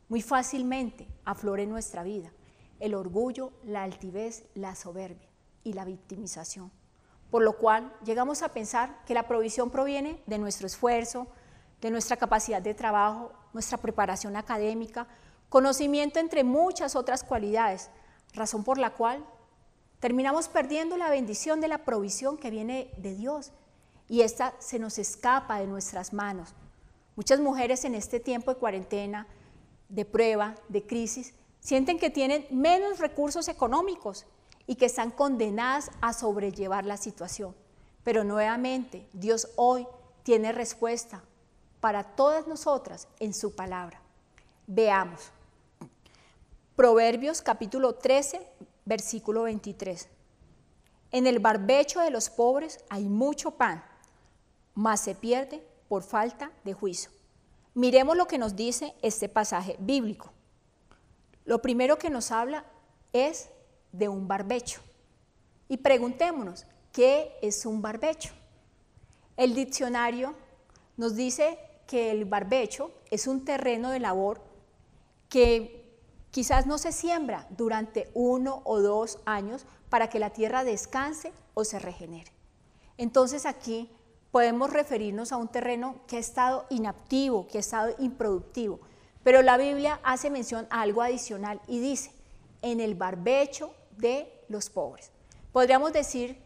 muy fácilmente aflora en nuestra vida el orgullo, la altivez, la soberbia y la victimización. por lo cual llegamos a pensar que la provisión proviene de nuestro esfuerzo, de nuestra capacidad de trabajo, nuestra preparación académica, conocimiento entre muchas otras cualidades, razón por la cual terminamos perdiendo la bendición de la provisión que viene de Dios y esta se nos escapa de nuestras manos. Muchas mujeres en este tiempo de cuarentena, de prueba, de crisis, sienten que tienen menos recursos económicos y que están condenadas a sobrellevar la situación. Pero nuevamente, Dios hoy tiene respuesta para todas nosotras en su palabra. Veamos. Proverbios capítulo 13, versículo 23. En el barbecho de los pobres hay mucho pan, mas se pierde por falta de juicio. Miremos lo que nos dice este pasaje bíblico. Lo primero que nos habla es de un barbecho. Y preguntémonos, ¿qué es un barbecho? El diccionario nos dice que el barbecho es un terreno de labor que quizás no se siembra durante uno o dos años para que la tierra descanse o se regenere. Entonces aquí podemos referirnos a un terreno que ha estado inactivo, que ha estado improductivo. Pero la Biblia hace mención a algo adicional y dice, en el barbecho de los pobres. Podríamos decir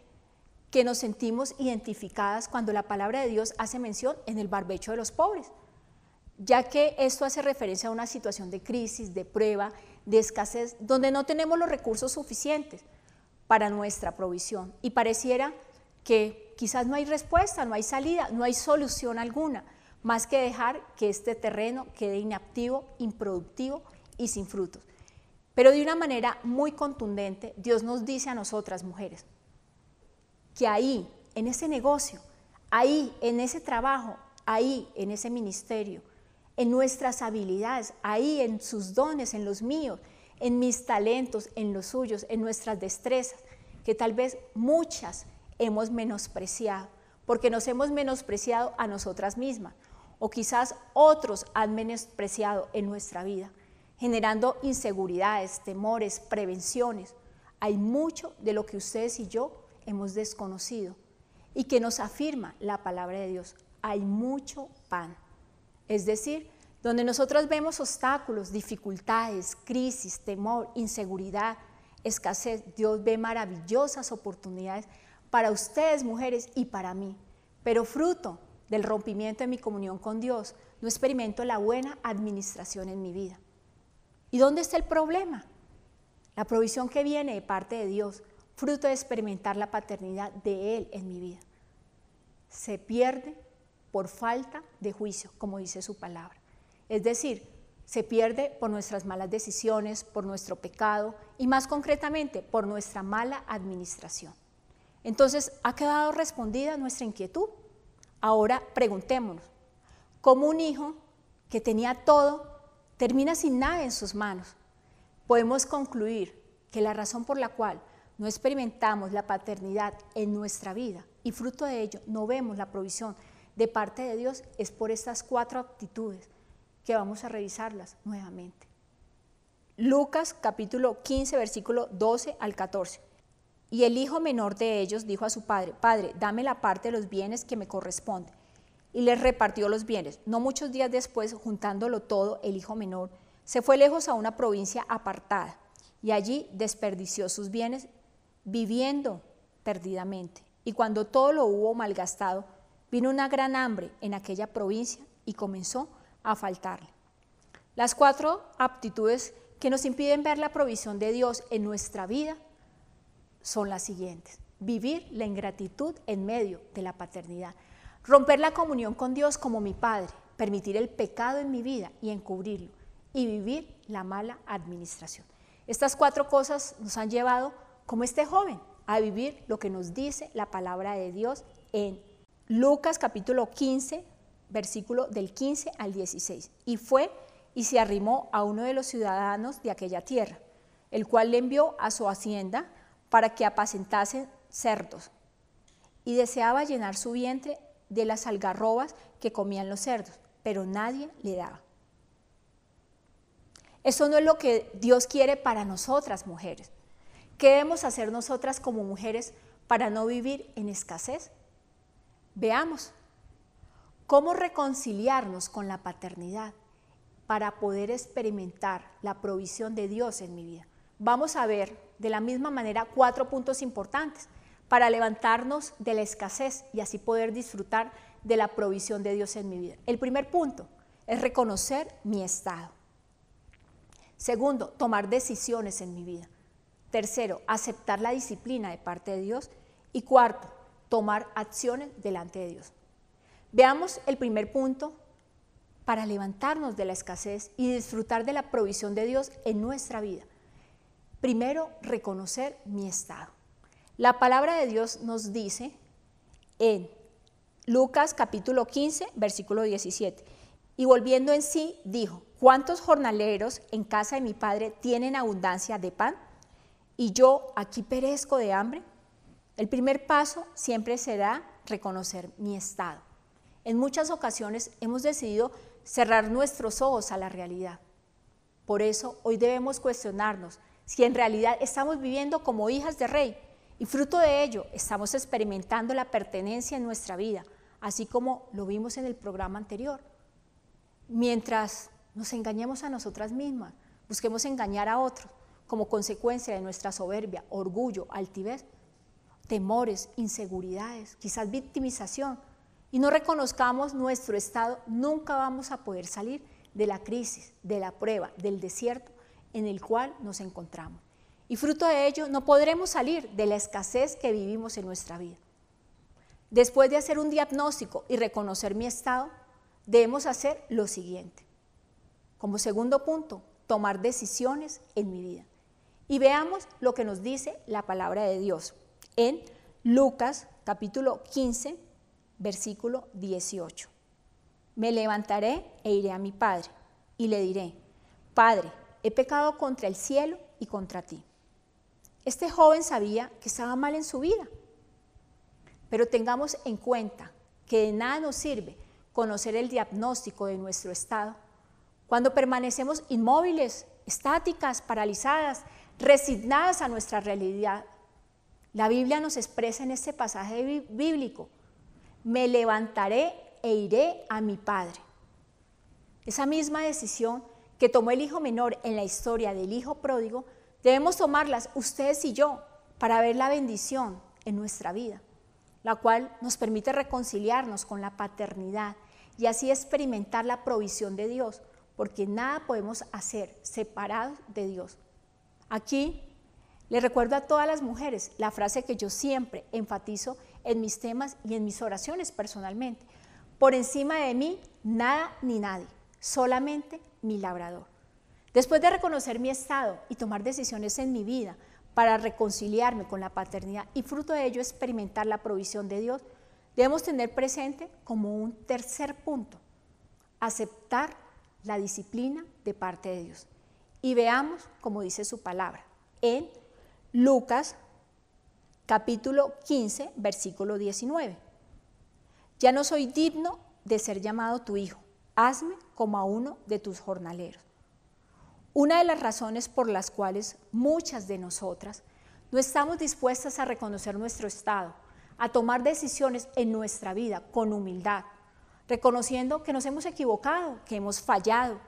que nos sentimos identificadas cuando la palabra de Dios hace mención en el barbecho de los pobres, ya que esto hace referencia a una situación de crisis, de prueba, de escasez, donde no tenemos los recursos suficientes para nuestra provisión y pareciera que quizás no hay respuesta, no hay salida, no hay solución alguna, más que dejar que este terreno quede inactivo, improductivo y sin frutos. Pero de una manera muy contundente, Dios nos dice a nosotras mujeres que ahí, en ese negocio, ahí, en ese trabajo, ahí, en ese ministerio, en nuestras habilidades, ahí, en sus dones, en los míos, en mis talentos, en los suyos, en nuestras destrezas, que tal vez muchas hemos menospreciado, porque nos hemos menospreciado a nosotras mismas, o quizás otros han menospreciado en nuestra vida generando inseguridades, temores, prevenciones. Hay mucho de lo que ustedes y yo hemos desconocido y que nos afirma la palabra de Dios. Hay mucho pan. Es decir, donde nosotros vemos obstáculos, dificultades, crisis, temor, inseguridad, escasez, Dios ve maravillosas oportunidades para ustedes mujeres y para mí. Pero fruto del rompimiento de mi comunión con Dios, no experimento la buena administración en mi vida. ¿Y dónde está el problema? La provisión que viene de parte de Dios, fruto de experimentar la paternidad de Él en mi vida, se pierde por falta de juicio, como dice su palabra. Es decir, se pierde por nuestras malas decisiones, por nuestro pecado y más concretamente por nuestra mala administración. Entonces, ¿ha quedado respondida nuestra inquietud? Ahora preguntémonos, ¿cómo un hijo que tenía todo termina sin nada en sus manos. Podemos concluir que la razón por la cual no experimentamos la paternidad en nuestra vida y fruto de ello no vemos la provisión de parte de Dios es por estas cuatro actitudes que vamos a revisarlas nuevamente. Lucas capítulo 15 versículo 12 al 14. Y el hijo menor de ellos dijo a su padre, Padre, dame la parte de los bienes que me corresponde y les repartió los bienes. No muchos días después, juntándolo todo, el hijo menor se fue lejos a una provincia apartada y allí desperdició sus bienes viviendo perdidamente. Y cuando todo lo hubo malgastado, vino una gran hambre en aquella provincia y comenzó a faltarle. Las cuatro aptitudes que nos impiden ver la provisión de Dios en nuestra vida son las siguientes. Vivir la ingratitud en medio de la paternidad. Romper la comunión con Dios como mi Padre, permitir el pecado en mi vida y encubrirlo, y vivir la mala administración. Estas cuatro cosas nos han llevado, como este joven, a vivir lo que nos dice la palabra de Dios en Lucas capítulo 15, versículo del 15 al 16. Y fue y se arrimó a uno de los ciudadanos de aquella tierra, el cual le envió a su hacienda para que apacentasen cerdos. Y deseaba llenar su vientre de las algarrobas que comían los cerdos, pero nadie le daba. Eso no es lo que Dios quiere para nosotras mujeres. ¿Qué debemos hacer nosotras como mujeres para no vivir en escasez? Veamos cómo reconciliarnos con la paternidad para poder experimentar la provisión de Dios en mi vida. Vamos a ver de la misma manera cuatro puntos importantes para levantarnos de la escasez y así poder disfrutar de la provisión de Dios en mi vida. El primer punto es reconocer mi estado. Segundo, tomar decisiones en mi vida. Tercero, aceptar la disciplina de parte de Dios. Y cuarto, tomar acciones delante de Dios. Veamos el primer punto para levantarnos de la escasez y disfrutar de la provisión de Dios en nuestra vida. Primero, reconocer mi estado. La palabra de Dios nos dice en Lucas capítulo 15, versículo 17, y volviendo en sí, dijo, ¿cuántos jornaleros en casa de mi padre tienen abundancia de pan? Y yo aquí perezco de hambre. El primer paso siempre será reconocer mi estado. En muchas ocasiones hemos decidido cerrar nuestros ojos a la realidad. Por eso hoy debemos cuestionarnos si en realidad estamos viviendo como hijas de rey y fruto de ello estamos experimentando la pertenencia en nuestra vida, así como lo vimos en el programa anterior. Mientras nos engañemos a nosotras mismas, busquemos engañar a otros como consecuencia de nuestra soberbia, orgullo, altivez, temores, inseguridades, quizás victimización, y no reconozcamos nuestro estado, nunca vamos a poder salir de la crisis, de la prueba, del desierto en el cual nos encontramos. Y fruto de ello no podremos salir de la escasez que vivimos en nuestra vida. Después de hacer un diagnóstico y reconocer mi estado, debemos hacer lo siguiente. Como segundo punto, tomar decisiones en mi vida. Y veamos lo que nos dice la palabra de Dios en Lucas capítulo 15, versículo 18. Me levantaré e iré a mi padre y le diré, Padre, he pecado contra el cielo y contra ti. Este joven sabía que estaba mal en su vida, pero tengamos en cuenta que de nada nos sirve conocer el diagnóstico de nuestro estado cuando permanecemos inmóviles, estáticas, paralizadas, resignadas a nuestra realidad. La Biblia nos expresa en este pasaje bíblico, me levantaré e iré a mi Padre. Esa misma decisión que tomó el hijo menor en la historia del hijo pródigo, debemos tomarlas ustedes y yo para ver la bendición en nuestra vida, la cual nos permite reconciliarnos con la paternidad y así experimentar la provisión de Dios, porque nada podemos hacer separados de Dios. Aquí le recuerdo a todas las mujeres la frase que yo siempre enfatizo en mis temas y en mis oraciones personalmente. Por encima de mí, nada ni nadie, solamente mi labrador. Después de reconocer mi estado y tomar decisiones en mi vida para reconciliarme con la paternidad y fruto de ello experimentar la provisión de Dios, debemos tener presente como un tercer punto, aceptar la disciplina de parte de Dios. Y veamos como dice su palabra en Lucas capítulo 15, versículo 19. Ya no soy digno de ser llamado tu hijo hazme como a uno de tus jornaleros. Una de las razones por las cuales muchas de nosotras no estamos dispuestas a reconocer nuestro estado, a tomar decisiones en nuestra vida con humildad, reconociendo que nos hemos equivocado, que hemos fallado,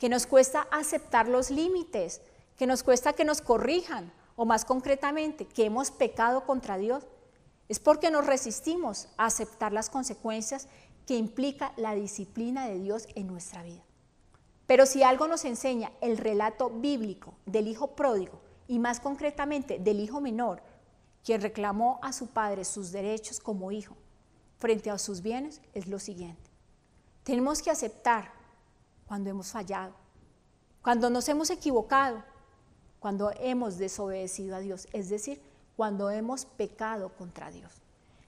que nos cuesta aceptar los límites, que nos cuesta que nos corrijan, o más concretamente, que hemos pecado contra Dios, es porque nos resistimos a aceptar las consecuencias que implica la disciplina de Dios en nuestra vida. Pero si algo nos enseña el relato bíblico del hijo pródigo y más concretamente del hijo menor, quien reclamó a su padre sus derechos como hijo frente a sus bienes, es lo siguiente. Tenemos que aceptar cuando hemos fallado, cuando nos hemos equivocado, cuando hemos desobedecido a Dios, es decir, cuando hemos pecado contra Dios.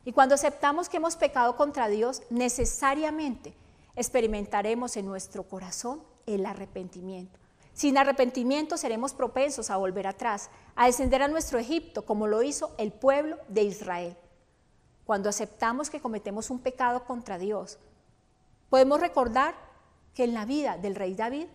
Y cuando aceptamos que hemos pecado contra Dios, necesariamente experimentaremos en nuestro corazón el arrepentimiento. Sin arrepentimiento seremos propensos a volver atrás, a descender a nuestro Egipto, como lo hizo el pueblo de Israel. Cuando aceptamos que cometemos un pecado contra Dios, podemos recordar que en la vida del rey David,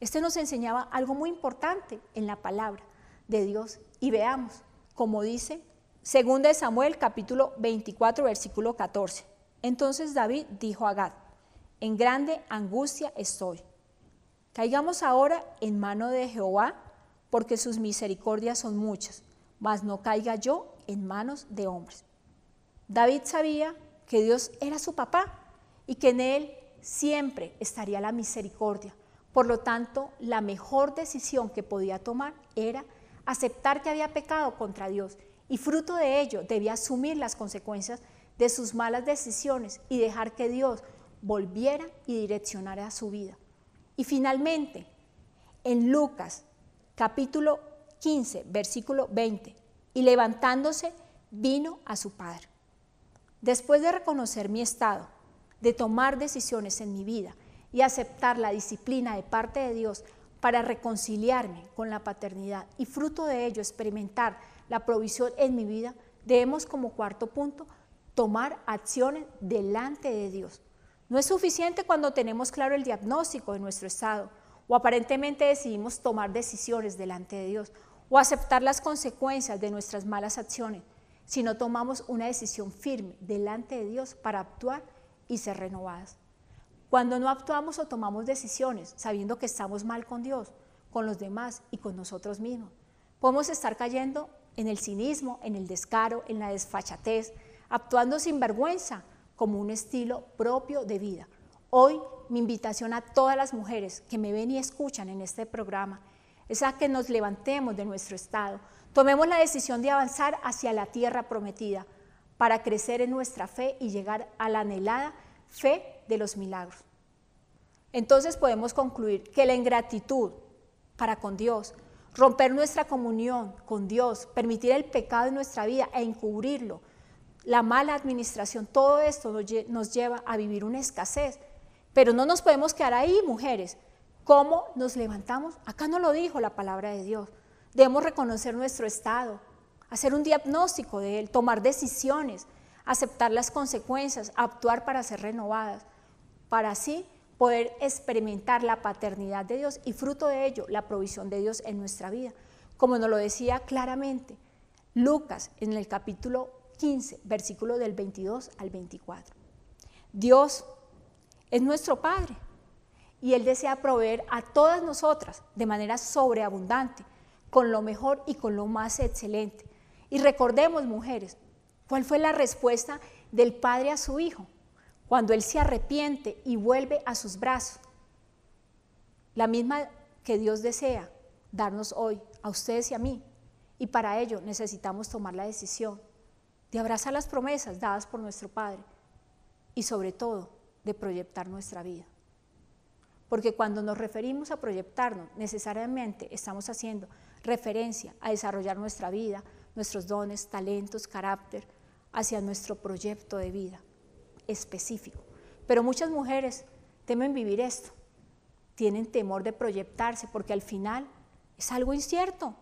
este nos enseñaba algo muy importante en la palabra de Dios. Y veamos, como dice Segunda de Samuel, capítulo 24, versículo 14. Entonces David dijo a Gad, en grande angustia estoy. Caigamos ahora en mano de Jehová, porque sus misericordias son muchas, mas no caiga yo en manos de hombres. David sabía que Dios era su papá y que en él siempre estaría la misericordia. Por lo tanto, la mejor decisión que podía tomar era aceptar que había pecado contra Dios y fruto de ello debía asumir las consecuencias de sus malas decisiones y dejar que Dios volviera y direccionara su vida. Y finalmente, en Lucas capítulo 15, versículo 20, y levantándose vino a su padre. Después de reconocer mi estado, de tomar decisiones en mi vida y aceptar la disciplina de parte de Dios para reconciliarme con la paternidad y fruto de ello experimentar la provisión en mi vida, debemos como cuarto punto tomar acciones delante de Dios. No es suficiente cuando tenemos claro el diagnóstico de nuestro estado o aparentemente decidimos tomar decisiones delante de Dios o aceptar las consecuencias de nuestras malas acciones, sino tomamos una decisión firme delante de Dios para actuar y ser renovadas. Cuando no actuamos o tomamos decisiones sabiendo que estamos mal con Dios, con los demás y con nosotros mismos, podemos estar cayendo en el cinismo, en el descaro, en la desfachatez, actuando sin vergüenza como un estilo propio de vida. Hoy mi invitación a todas las mujeres que me ven y escuchan en este programa es a que nos levantemos de nuestro estado, tomemos la decisión de avanzar hacia la tierra prometida para crecer en nuestra fe y llegar a la anhelada fe de los milagros. Entonces podemos concluir que la ingratitud para con Dios, romper nuestra comunión con Dios, permitir el pecado en nuestra vida e encubrirlo, la mala administración, todo esto nos lleva a vivir una escasez. Pero no nos podemos quedar ahí, mujeres. ¿Cómo nos levantamos? Acá no lo dijo la palabra de Dios. Debemos reconocer nuestro estado, hacer un diagnóstico de él, tomar decisiones, aceptar las consecuencias, actuar para ser renovadas, para así poder experimentar la paternidad de Dios y fruto de ello la provisión de Dios en nuestra vida. Como nos lo decía claramente Lucas en el capítulo 15, versículo del 22 al 24. Dios es nuestro Padre y Él desea proveer a todas nosotras de manera sobreabundante, con lo mejor y con lo más excelente. Y recordemos, mujeres, cuál fue la respuesta del Padre a su Hijo cuando Él se arrepiente y vuelve a sus brazos. La misma que Dios desea darnos hoy, a ustedes y a mí. Y para ello necesitamos tomar la decisión de abrazar las promesas dadas por nuestro Padre y sobre todo de proyectar nuestra vida. Porque cuando nos referimos a proyectarnos, necesariamente estamos haciendo referencia a desarrollar nuestra vida, nuestros dones, talentos, carácter, hacia nuestro proyecto de vida específico. Pero muchas mujeres temen vivir esto, tienen temor de proyectarse porque al final es algo incierto,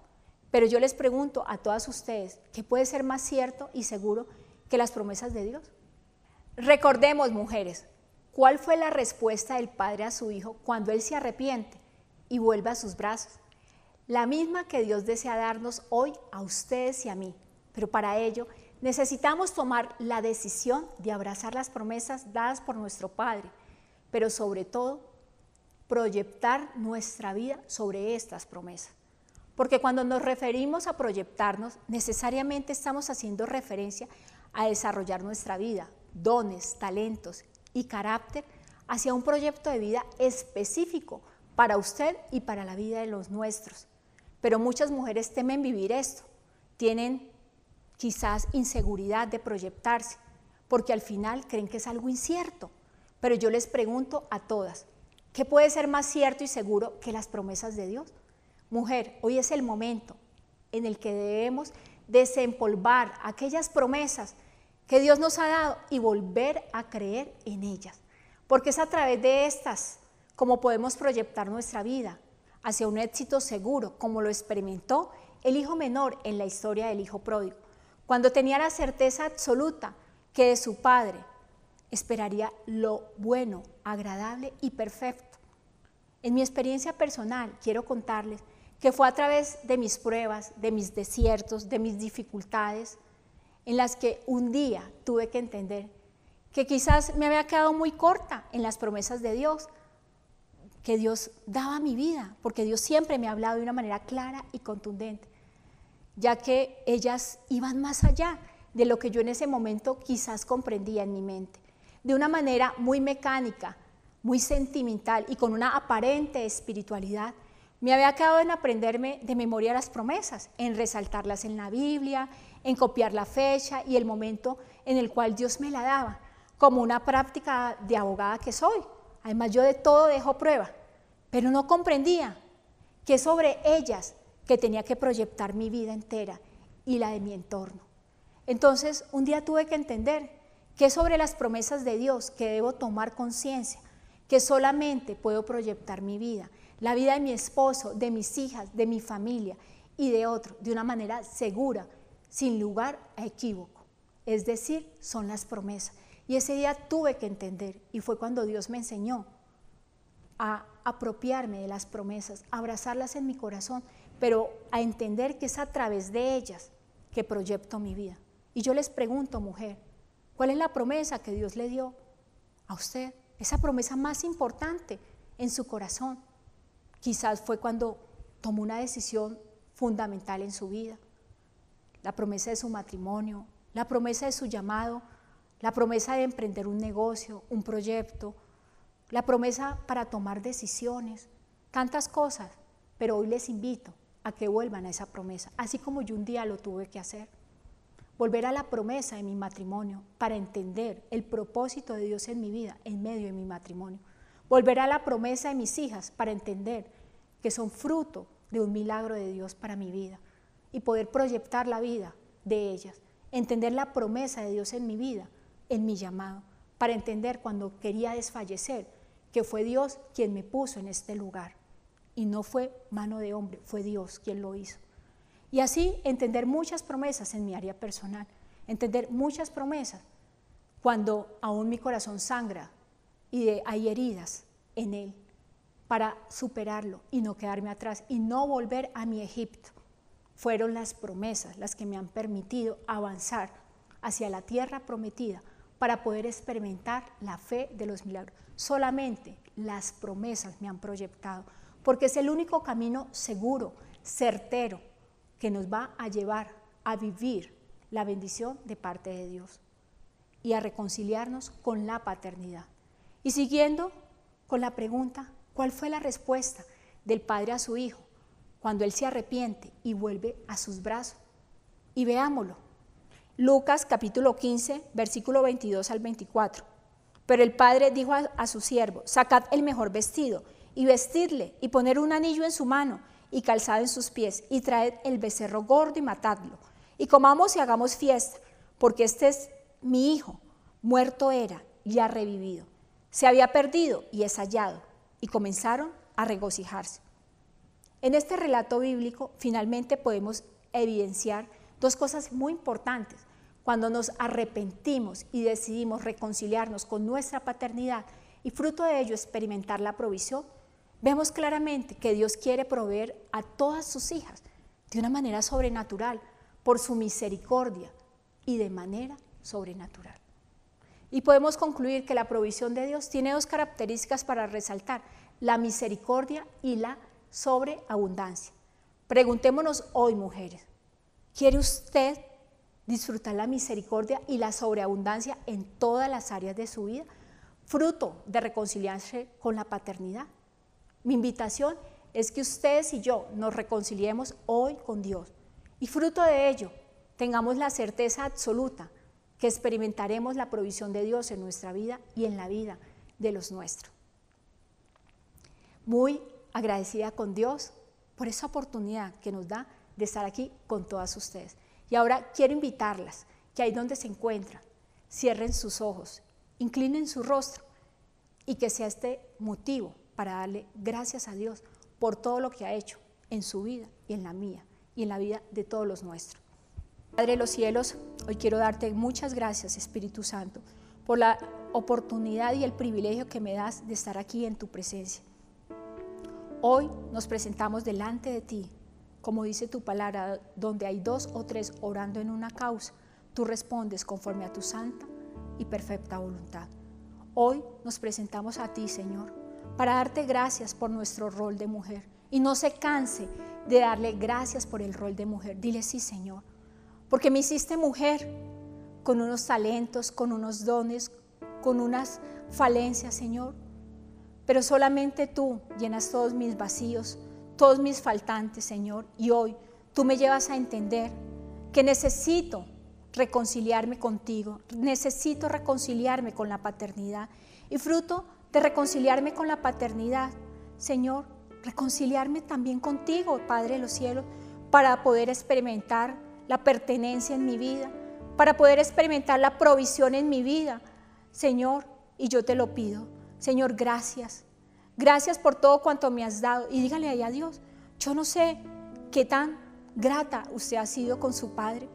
pero yo les pregunto a todas ustedes, ¿qué puede ser más cierto y seguro que las promesas de Dios? Recordemos, mujeres, ¿cuál fue la respuesta del Padre a su Hijo cuando Él se arrepiente y vuelve a sus brazos? La misma que Dios desea darnos hoy a ustedes y a mí, pero para ello necesitamos tomar la decisión de abrazar las promesas dadas por nuestro Padre, pero sobre todo proyectar nuestra vida sobre estas promesas. Porque cuando nos referimos a proyectarnos, necesariamente estamos haciendo referencia a desarrollar nuestra vida, dones, talentos y carácter hacia un proyecto de vida específico para usted y para la vida de los nuestros. Pero muchas mujeres temen vivir esto, tienen quizás inseguridad de proyectarse, porque al final creen que es algo incierto. Pero yo les pregunto a todas, ¿qué puede ser más cierto y seguro que las promesas de Dios? Mujer, hoy es el momento en el que debemos desempolvar aquellas promesas que Dios nos ha dado y volver a creer en ellas. Porque es a través de estas como podemos proyectar nuestra vida hacia un éxito seguro, como lo experimentó el hijo menor en la historia del hijo pródigo, cuando tenía la certeza absoluta que de su padre esperaría lo bueno, agradable y perfecto. En mi experiencia personal quiero contarles que fue a través de mis pruebas, de mis desiertos, de mis dificultades, en las que un día tuve que entender que quizás me había quedado muy corta en las promesas de Dios, que Dios daba mi vida, porque Dios siempre me ha hablado de una manera clara y contundente, ya que ellas iban más allá de lo que yo en ese momento quizás comprendía en mi mente, de una manera muy mecánica, muy sentimental y con una aparente espiritualidad. Me había quedado en aprenderme de memoria las promesas, en resaltarlas en la Biblia, en copiar la fecha y el momento en el cual Dios me la daba, como una práctica de abogada que soy. Además, yo de todo dejo prueba, pero no comprendía que sobre ellas que tenía que proyectar mi vida entera y la de mi entorno. Entonces, un día tuve que entender que sobre las promesas de Dios que debo tomar conciencia, que solamente puedo proyectar mi vida, la vida de mi esposo, de mis hijas, de mi familia y de otro, de una manera segura, sin lugar a equívoco. Es decir, son las promesas. Y ese día tuve que entender y fue cuando Dios me enseñó a apropiarme de las promesas, abrazarlas en mi corazón, pero a entender que es a través de ellas que proyecto mi vida. Y yo les pregunto, mujer, ¿cuál es la promesa que Dios le dio a usted? Esa promesa más importante en su corazón. Quizás fue cuando tomó una decisión fundamental en su vida. La promesa de su matrimonio, la promesa de su llamado, la promesa de emprender un negocio, un proyecto, la promesa para tomar decisiones, tantas cosas, pero hoy les invito a que vuelvan a esa promesa, así como yo un día lo tuve que hacer. Volver a la promesa de mi matrimonio para entender el propósito de Dios en mi vida en medio de mi matrimonio. Volver a la promesa de mis hijas para entender que son fruto de un milagro de Dios para mi vida y poder proyectar la vida de ellas. Entender la promesa de Dios en mi vida en mi llamado, para entender cuando quería desfallecer que fue Dios quien me puso en este lugar. Y no fue mano de hombre, fue Dios quien lo hizo. Y así entender muchas promesas en mi área personal, entender muchas promesas cuando aún mi corazón sangra y hay heridas en él, para superarlo y no quedarme atrás y no volver a mi Egipto. Fueron las promesas las que me han permitido avanzar hacia la tierra prometida para poder experimentar la fe de los milagros. Solamente las promesas me han proyectado, porque es el único camino seguro, certero, que nos va a llevar a vivir la bendición de parte de Dios y a reconciliarnos con la paternidad. Y siguiendo con la pregunta, ¿cuál fue la respuesta del padre a su hijo cuando él se arrepiente y vuelve a sus brazos? Y veámoslo. Lucas capítulo 15, versículo 22 al 24. Pero el padre dijo a, su siervo, sacad el mejor vestido y vestidle y poner un anillo en su mano y calzado en sus pies y traed el becerro gordo y matadlo. Y comamos y hagamos fiesta, porque este es mi hijo, muerto era y ha revivido. Se había perdido y es hallado. Y comenzaron a regocijarse. En este relato bíblico finalmente podemos evidenciar dos cosas muy importantes cuando nos arrepentimos y decidimos reconciliarnos con nuestra paternidad y fruto de ello experimentar la provisión, vemos claramente que Dios quiere proveer a todas sus hijas de una manera sobrenatural, por su misericordia y de manera sobrenatural. Y podemos concluir que la provisión de Dios tiene dos características para resaltar, la misericordia y la sobreabundancia. Preguntémonos hoy, mujeres, ¿quiere usted disfrutar la misericordia y la sobreabundancia en todas las áreas de su vida, fruto de reconciliarse con la paternidad. Mi invitación es que ustedes y yo nos reconciliemos hoy con Dios y fruto de ello tengamos la certeza absoluta que experimentaremos la provisión de Dios en nuestra vida y en la vida de los nuestros. Muy agradecida con Dios por esa oportunidad que nos da de estar aquí con todas ustedes. Y ahora quiero invitarlas que ahí donde se encuentran, cierren sus ojos, inclinen su rostro y que sea este motivo para darle gracias a Dios por todo lo que ha hecho en su vida y en la mía y en la vida de todos los nuestros. Padre de los cielos, hoy quiero darte muchas gracias, Espíritu Santo, por la oportunidad y el privilegio que me das de estar aquí en tu presencia. Hoy nos presentamos delante de ti como dice tu palabra, donde hay dos o tres orando en una causa, tú respondes conforme a tu santa y perfecta voluntad. Hoy nos presentamos a ti, Señor, para darte gracias por nuestro rol de mujer. Y no se canse de darle gracias por el rol de mujer. Dile sí, Señor, porque me hiciste mujer con unos talentos, con unos dones, con unas falencias, Señor. Pero solamente tú llenas todos mis vacíos, todos mis faltantes, Señor. Y hoy tú me llevas a entender que necesito reconciliarme contigo, necesito reconciliarme con la paternidad. Y fruto de reconciliarme con la paternidad, Señor, reconciliarme también contigo, Padre de los cielos, para poder experimentar la pertenencia en mi vida, para poder experimentar la provisión en mi vida, Señor, y yo te lo pido. Señor, gracias. Gracias por todo cuanto me has dado. Y dígale ahí a Dios, yo no sé qué tan grata usted ha sido con su Padre.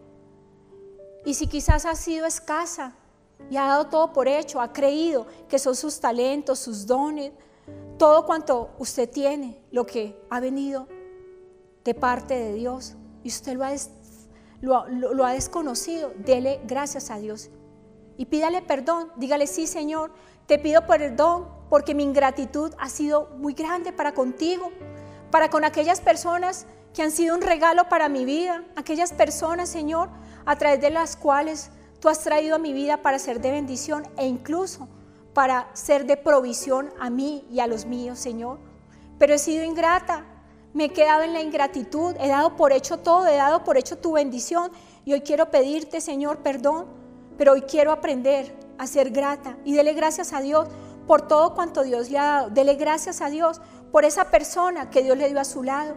Y si quizás ha sido escasa y ha dado todo por hecho, ha creído que son sus talentos, sus dones, todo cuanto usted tiene, lo que ha venido de parte de Dios, y usted lo ha, lo, ha desconocido, dele gracias a Dios. Y pídale perdón, dígale, sí Señor, te pido perdón porque mi ingratitud ha sido muy grande para contigo, para con aquellas personas que han sido un regalo para mi vida, aquellas personas, Señor, a través de las cuales tú has traído a mi vida para ser de bendición e incluso para ser de provisión a mí y a los míos, Señor. Pero he sido ingrata, me he quedado en la ingratitud, he dado por hecho todo, he dado por hecho tu bendición. Y hoy quiero pedirte, Señor, perdón, pero hoy quiero aprender a ser grata. Y dele gracias a Dios por todo cuanto Dios le ha dado. Dele gracias a Dios por esa persona que Dios le dio a su lado,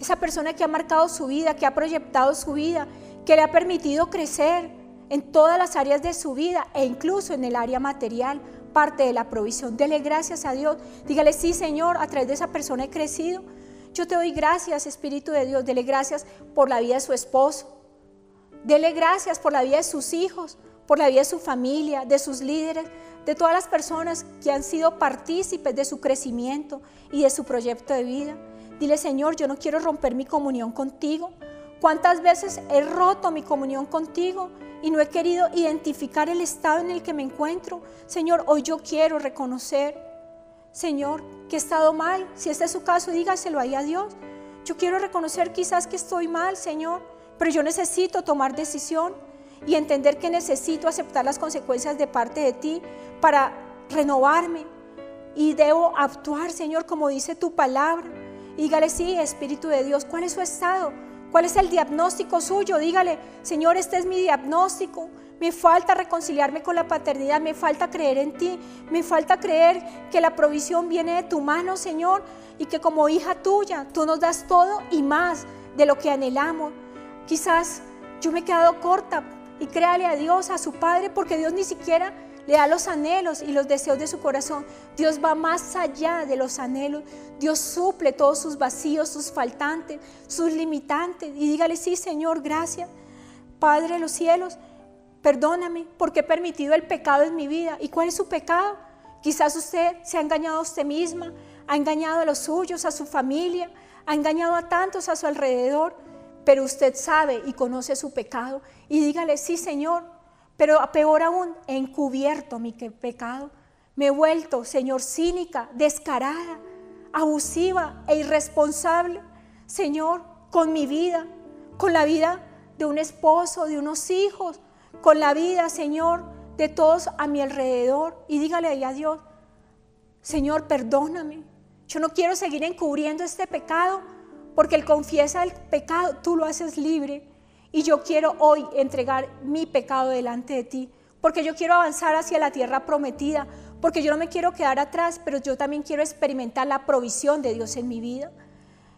esa persona que ha marcado su vida, que ha proyectado su vida, que le ha permitido crecer en todas las áreas de su vida e incluso en el área material, parte de la provisión. Dele gracias a Dios. Dígale, sí Señor, a través de esa persona he crecido. Yo te doy gracias, Espíritu de Dios. Dele gracias por la vida de su esposo. Dele gracias por la vida de sus hijos, por la vida de su familia, de sus líderes, de todas las personas que han sido partícipes de su crecimiento y de su proyecto de vida. Dile, Señor, yo no quiero romper mi comunión contigo. ¿Cuántas veces he roto mi comunión contigo y no he querido identificar el estado en el que me encuentro? Señor, hoy yo quiero reconocer, Señor, que he estado mal. Si este es su caso, dígaselo ahí a Dios. Yo quiero reconocer quizás que estoy mal, Señor, pero yo necesito tomar decisión y entender que necesito aceptar las consecuencias de parte de ti para renovarme. Y debo actuar, Señor, como dice tu palabra. dígale, sí, Espíritu de Dios, ¿cuál es su estado? ¿Cuál es el diagnóstico suyo? Dígale, Señor, este es mi diagnóstico. Me falta reconciliarme con la paternidad, me falta creer en ti, me falta creer que la provisión viene de tu mano, Señor, y que como hija tuya tú nos das todo y más de lo que anhelamos. Quizás yo me he quedado corta y créale a Dios, a su Padre, porque Dios ni siquiera le da los anhelos y los deseos de su corazón. Dios va más allá de los anhelos. Dios suple todos sus vacíos, sus faltantes, sus limitantes. Y dígale, sí, Señor, gracias. Padre de los cielos, perdóname porque he permitido el pecado en mi vida. ¿Y cuál es su pecado? Quizás usted se ha engañado a usted misma, ha engañado a los suyos, a su familia, ha engañado a tantos a su alrededor, pero usted sabe y conoce su pecado. Y dígale, sí, Señor, pero peor aún, he encubierto mi pecado. Me he vuelto, Señor, cínica, descarada, abusiva e irresponsable, Señor, con mi vida, con la vida de un esposo, de unos hijos, con la vida, Señor, de todos a mi alrededor. Y dígale ahí a Dios, Señor, perdóname. Yo no quiero seguir encubriendo este pecado, porque el confiesa el pecado, tú lo haces libre. Y yo quiero hoy entregar mi pecado delante de ti, porque yo quiero avanzar hacia la tierra prometida, porque yo no me quiero quedar atrás, pero yo también quiero experimentar la provisión de Dios en mi vida.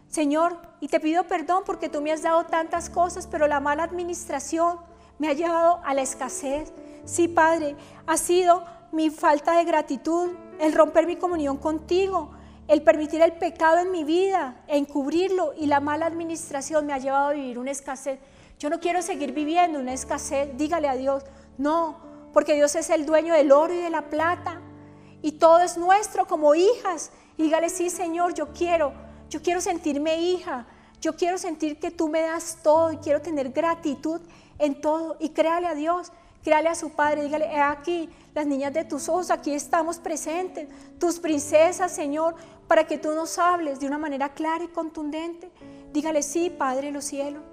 Señor, y te pido perdón porque tú me has dado tantas cosas, pero la mala administración me ha llevado a la escasez. Sí, Padre, ha sido mi falta de gratitud, el romper mi comunión contigo, el permitir el pecado en mi vida, encubrirlo y la mala administración me ha llevado a vivir una escasez. Yo no quiero seguir viviendo una escasez. Dígale a Dios, no, porque Dios es el dueño del oro y de la plata. Y todo es nuestro como hijas. dígale, sí, Señor, yo quiero, yo quiero sentirme hija. Yo quiero sentir que tú me das todo y quiero tener gratitud en todo. Y créale a Dios, créale a su Padre, dígale, he aquí, las niñas de tus ojos, aquí estamos presentes, tus princesas, Señor, para que tú nos hables de una manera clara y contundente. Dígale, sí, Padre de los cielos.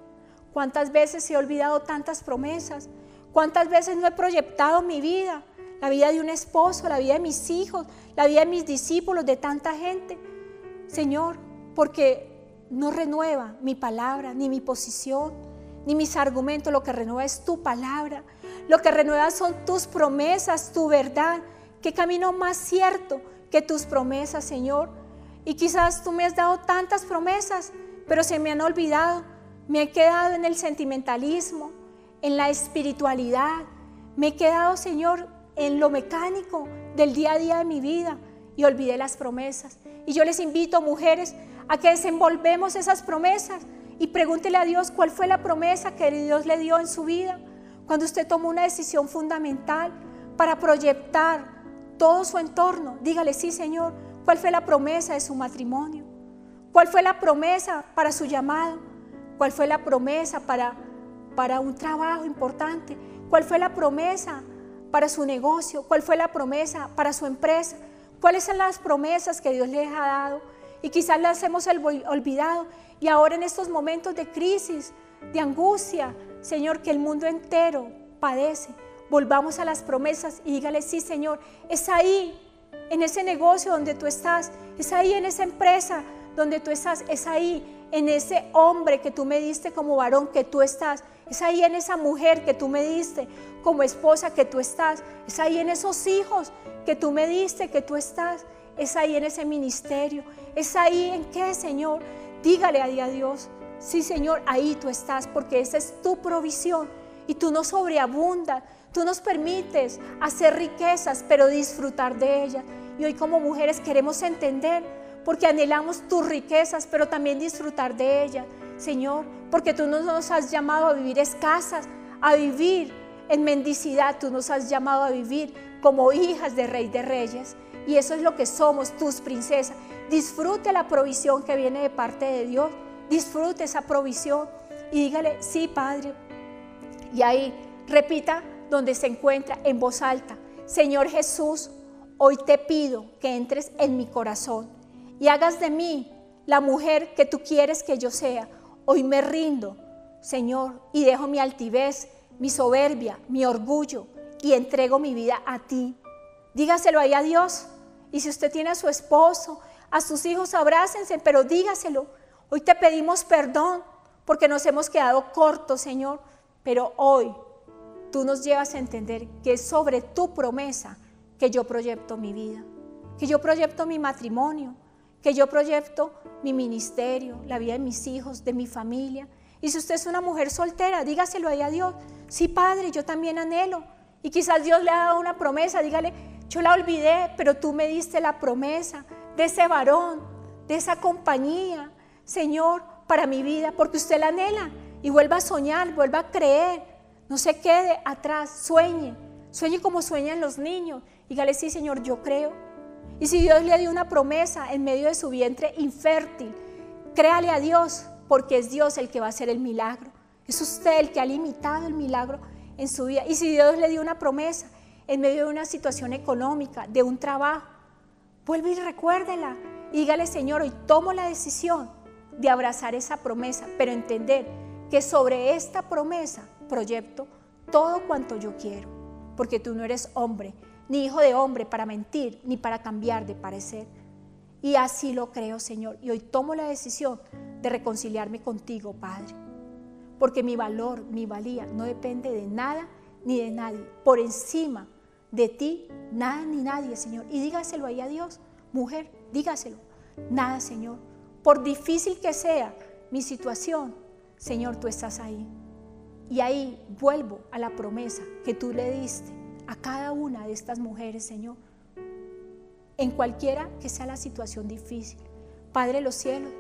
¿Cuántas veces he olvidado tantas promesas? ¿Cuántas veces no he proyectado mi vida? La vida de un esposo, la vida de mis hijos, la vida de mis discípulos, de tanta gente. Señor, porque no renueva mi palabra, ni mi posición, ni mis argumentos. Lo que renueva es tu palabra. Lo que renueva son tus promesas, tu verdad. ¿Qué camino más cierto que tus promesas, Señor? Y quizás tú me has dado tantas promesas, pero se me han olvidado. Me he quedado en el sentimentalismo, en la espiritualidad. Me he quedado, Señor, en lo mecánico del día a día de mi vida y olvidé las promesas. Y yo les invito, mujeres, a que desenvolvemos esas promesas y pregúntele a Dios cuál fue la promesa que Dios le dio en su vida cuando usted tomó una decisión fundamental para proyectar todo su entorno. Dígale, sí, Señor, ¿cuál fue la promesa de su matrimonio? ¿Cuál fue la promesa para su llamado? ¿Cuál fue la promesa para, para un trabajo importante? ¿Cuál fue la promesa para su negocio? ¿Cuál fue la promesa para su empresa? ¿Cuáles son las promesas que Dios les ha dado? Y quizás las hemos olvidado. Y ahora en estos momentos de crisis, de angustia, Señor, que el mundo entero padece, volvamos a las promesas y dígale, sí, Señor, es ahí, en ese negocio donde tú estás, es ahí en esa empresa donde tú estás, es ahí en ese hombre que tú me diste como varón que tú estás, es ahí en esa mujer que tú me diste como esposa que tú estás, es ahí en esos hijos que tú me diste que tú estás, es ahí en ese ministerio, es ahí en qué, Señor. Dígale a Dios, sí, Señor, ahí tú estás, porque esa es tu provisión y tú nos sobreabundas, tú nos permites hacer riquezas, pero disfrutar de ellas. Y hoy como mujeres queremos entender, porque anhelamos tus riquezas, pero también disfrutar de ellas, Señor, porque tú no nos has llamado a vivir escasas, a vivir en mendicidad, tú nos has llamado a vivir como hijas de Rey de Reyes. Y eso es lo que somos, tus princesas. Disfrute la provisión que viene de parte de Dios. Disfrute esa provisión y dígale, sí, Padre. Y ahí repita donde se encuentra en voz alta. Señor Jesús, hoy te pido que entres en mi corazón y hagas de mí la mujer que tú quieres que yo sea. Hoy me rindo, Señor, y dejo mi altivez, mi soberbia, mi orgullo y entrego mi vida a ti. Dígaselo ahí a Dios. Y si usted tiene a su esposo, a sus hijos, abrácense, pero dígaselo. Hoy te pedimos perdón porque nos hemos quedado cortos, Señor, pero hoy tú nos llevas a entender que es sobre tu promesa que yo proyecto mi vida, que yo proyecto mi matrimonio, que yo proyecto mi ministerio, la vida de mis hijos, de mi familia. Y si usted es una mujer soltera, dígaselo ahí a Dios. Sí, Padre, yo también anhelo. Y quizás Dios le ha dado una promesa, dígale, yo la olvidé, pero tú me diste la promesa de ese varón, de esa compañía, Señor, para mi vida, porque usted la anhela y vuelva a soñar, vuelva a creer, no se quede atrás, sueñe, sueñe como sueñan los niños. Dígale, sí, Señor, yo creo. Y si Dios le dio una promesa en medio de su vientre infértil, créale a Dios, porque es Dios el que va a hacer el milagro. Es usted el que ha limitado el milagro en su vida. Y si Dios le dio una promesa, en medio de una situación económica, de un trabajo, vuelve y recuérdela. dígale, Señor, hoy tomo la decisión de abrazar esa promesa, pero entender que sobre esta promesa proyecto todo cuanto yo quiero, porque tú no eres hombre, ni hijo de hombre para mentir, ni para cambiar de parecer. Y así lo creo, Señor. Y hoy tomo la decisión de reconciliarme contigo, Padre. Porque mi valor, mi valía no depende de nada ni de nadie. Por encima de ti nada ni nadie, Señor. Y dígaselo ahí a Dios, mujer, dígaselo. Nada, Señor. Por difícil que sea mi situación, Señor, tú estás ahí. Y ahí vuelvo a la promesa que tú le diste a cada una de estas mujeres, Señor. En cualquiera que sea la situación difícil. Padre de los cielos,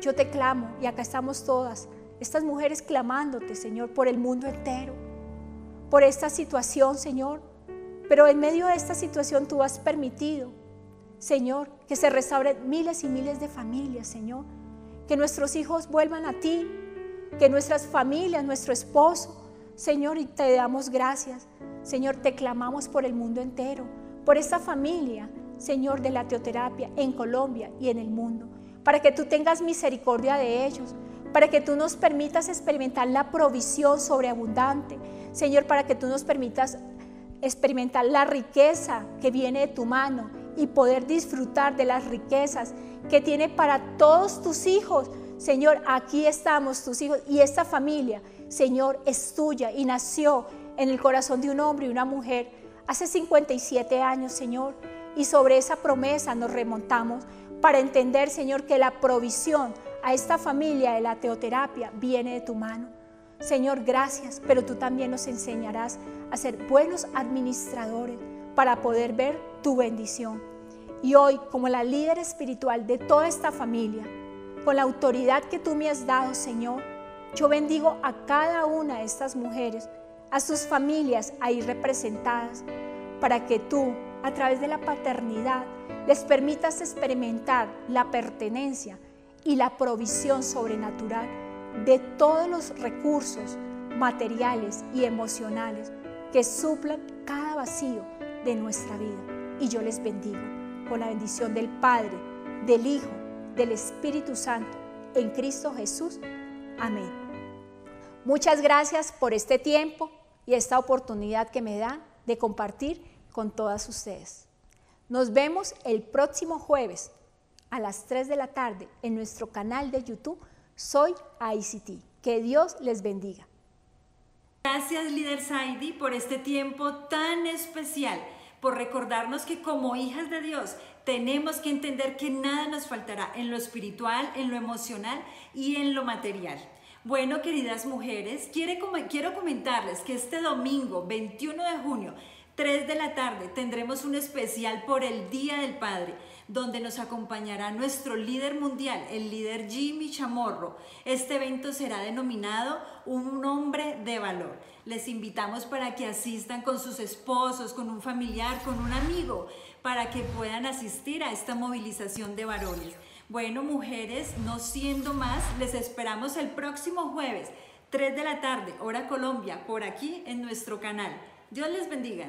yo te clamo y acá estamos todas, estas mujeres clamándote, Señor, por el mundo entero, por esta situación, Señor, pero en medio de esta situación tú has permitido, Señor, que se restauren miles y miles de familias, Señor, que nuestros hijos vuelvan a ti, que nuestras familias, nuestro esposo, Señor, y te damos gracias. Señor, te clamamos por el mundo entero, por esta familia, Señor, de la teoterapia en Colombia y en el mundo, para que tú tengas misericordia de ellos, para que tú nos permitas experimentar la provisión sobreabundante, Señor, para que tú nos permitas experimentar la riqueza que viene de tu mano y poder disfrutar de las riquezas que tiene para todos tus hijos. Señor, aquí estamos tus hijos y esta familia, Señor, es tuya y nació en el corazón de un hombre y una mujer hace 57 años, Señor. Y sobre esa promesa nos remontamos para entender, Señor, que la provisión a esta familia de la teoterapia viene de tu mano. Señor, gracias, pero tú también nos enseñarás a ser buenos administradores para poder ver tu bendición. Y hoy, como la líder espiritual de toda esta familia, con la autoridad que tú me has dado, Señor, yo bendigo a cada una de estas mujeres, a sus familias ahí representadas, para que tú, a través de la paternidad, les permitas experimentar la pertenencia y la provisión sobrenatural de todos los recursos materiales y emocionales que suplan cada vacío de nuestra vida. Y yo les bendigo con la bendición del Padre, del Hijo, del Espíritu Santo, en Cristo Jesús. Amén. Muchas gracias por este tiempo y esta oportunidad que me da de compartir con todas ustedes. Nos vemos el próximo jueves a las 3 de la tarde en nuestro canal de YouTube Soy ICT. Que Dios les bendiga. Gracias, líder Saidi, por este tiempo tan especial, por recordarnos que como hijas de Dios tenemos que entender que nada nos faltará en lo espiritual, en lo emocional y en lo material. Bueno, queridas mujeres, quiero comentarles que este domingo, 21 de junio, 3 de la tarde, tendremos un especial por el Día del Padre donde nos acompañará nuestro líder mundial, el líder Jimmy Chamorro. Este evento será denominado Un hombre de valor. Les invitamos para que asistan con sus esposos, con un familiar, con un amigo, para que puedan asistir a esta movilización de varones. Bueno, mujeres, no siendo más, les esperamos el próximo jueves, 3 de la tarde, hora Colombia, por aquí en nuestro canal. Dios les bendiga.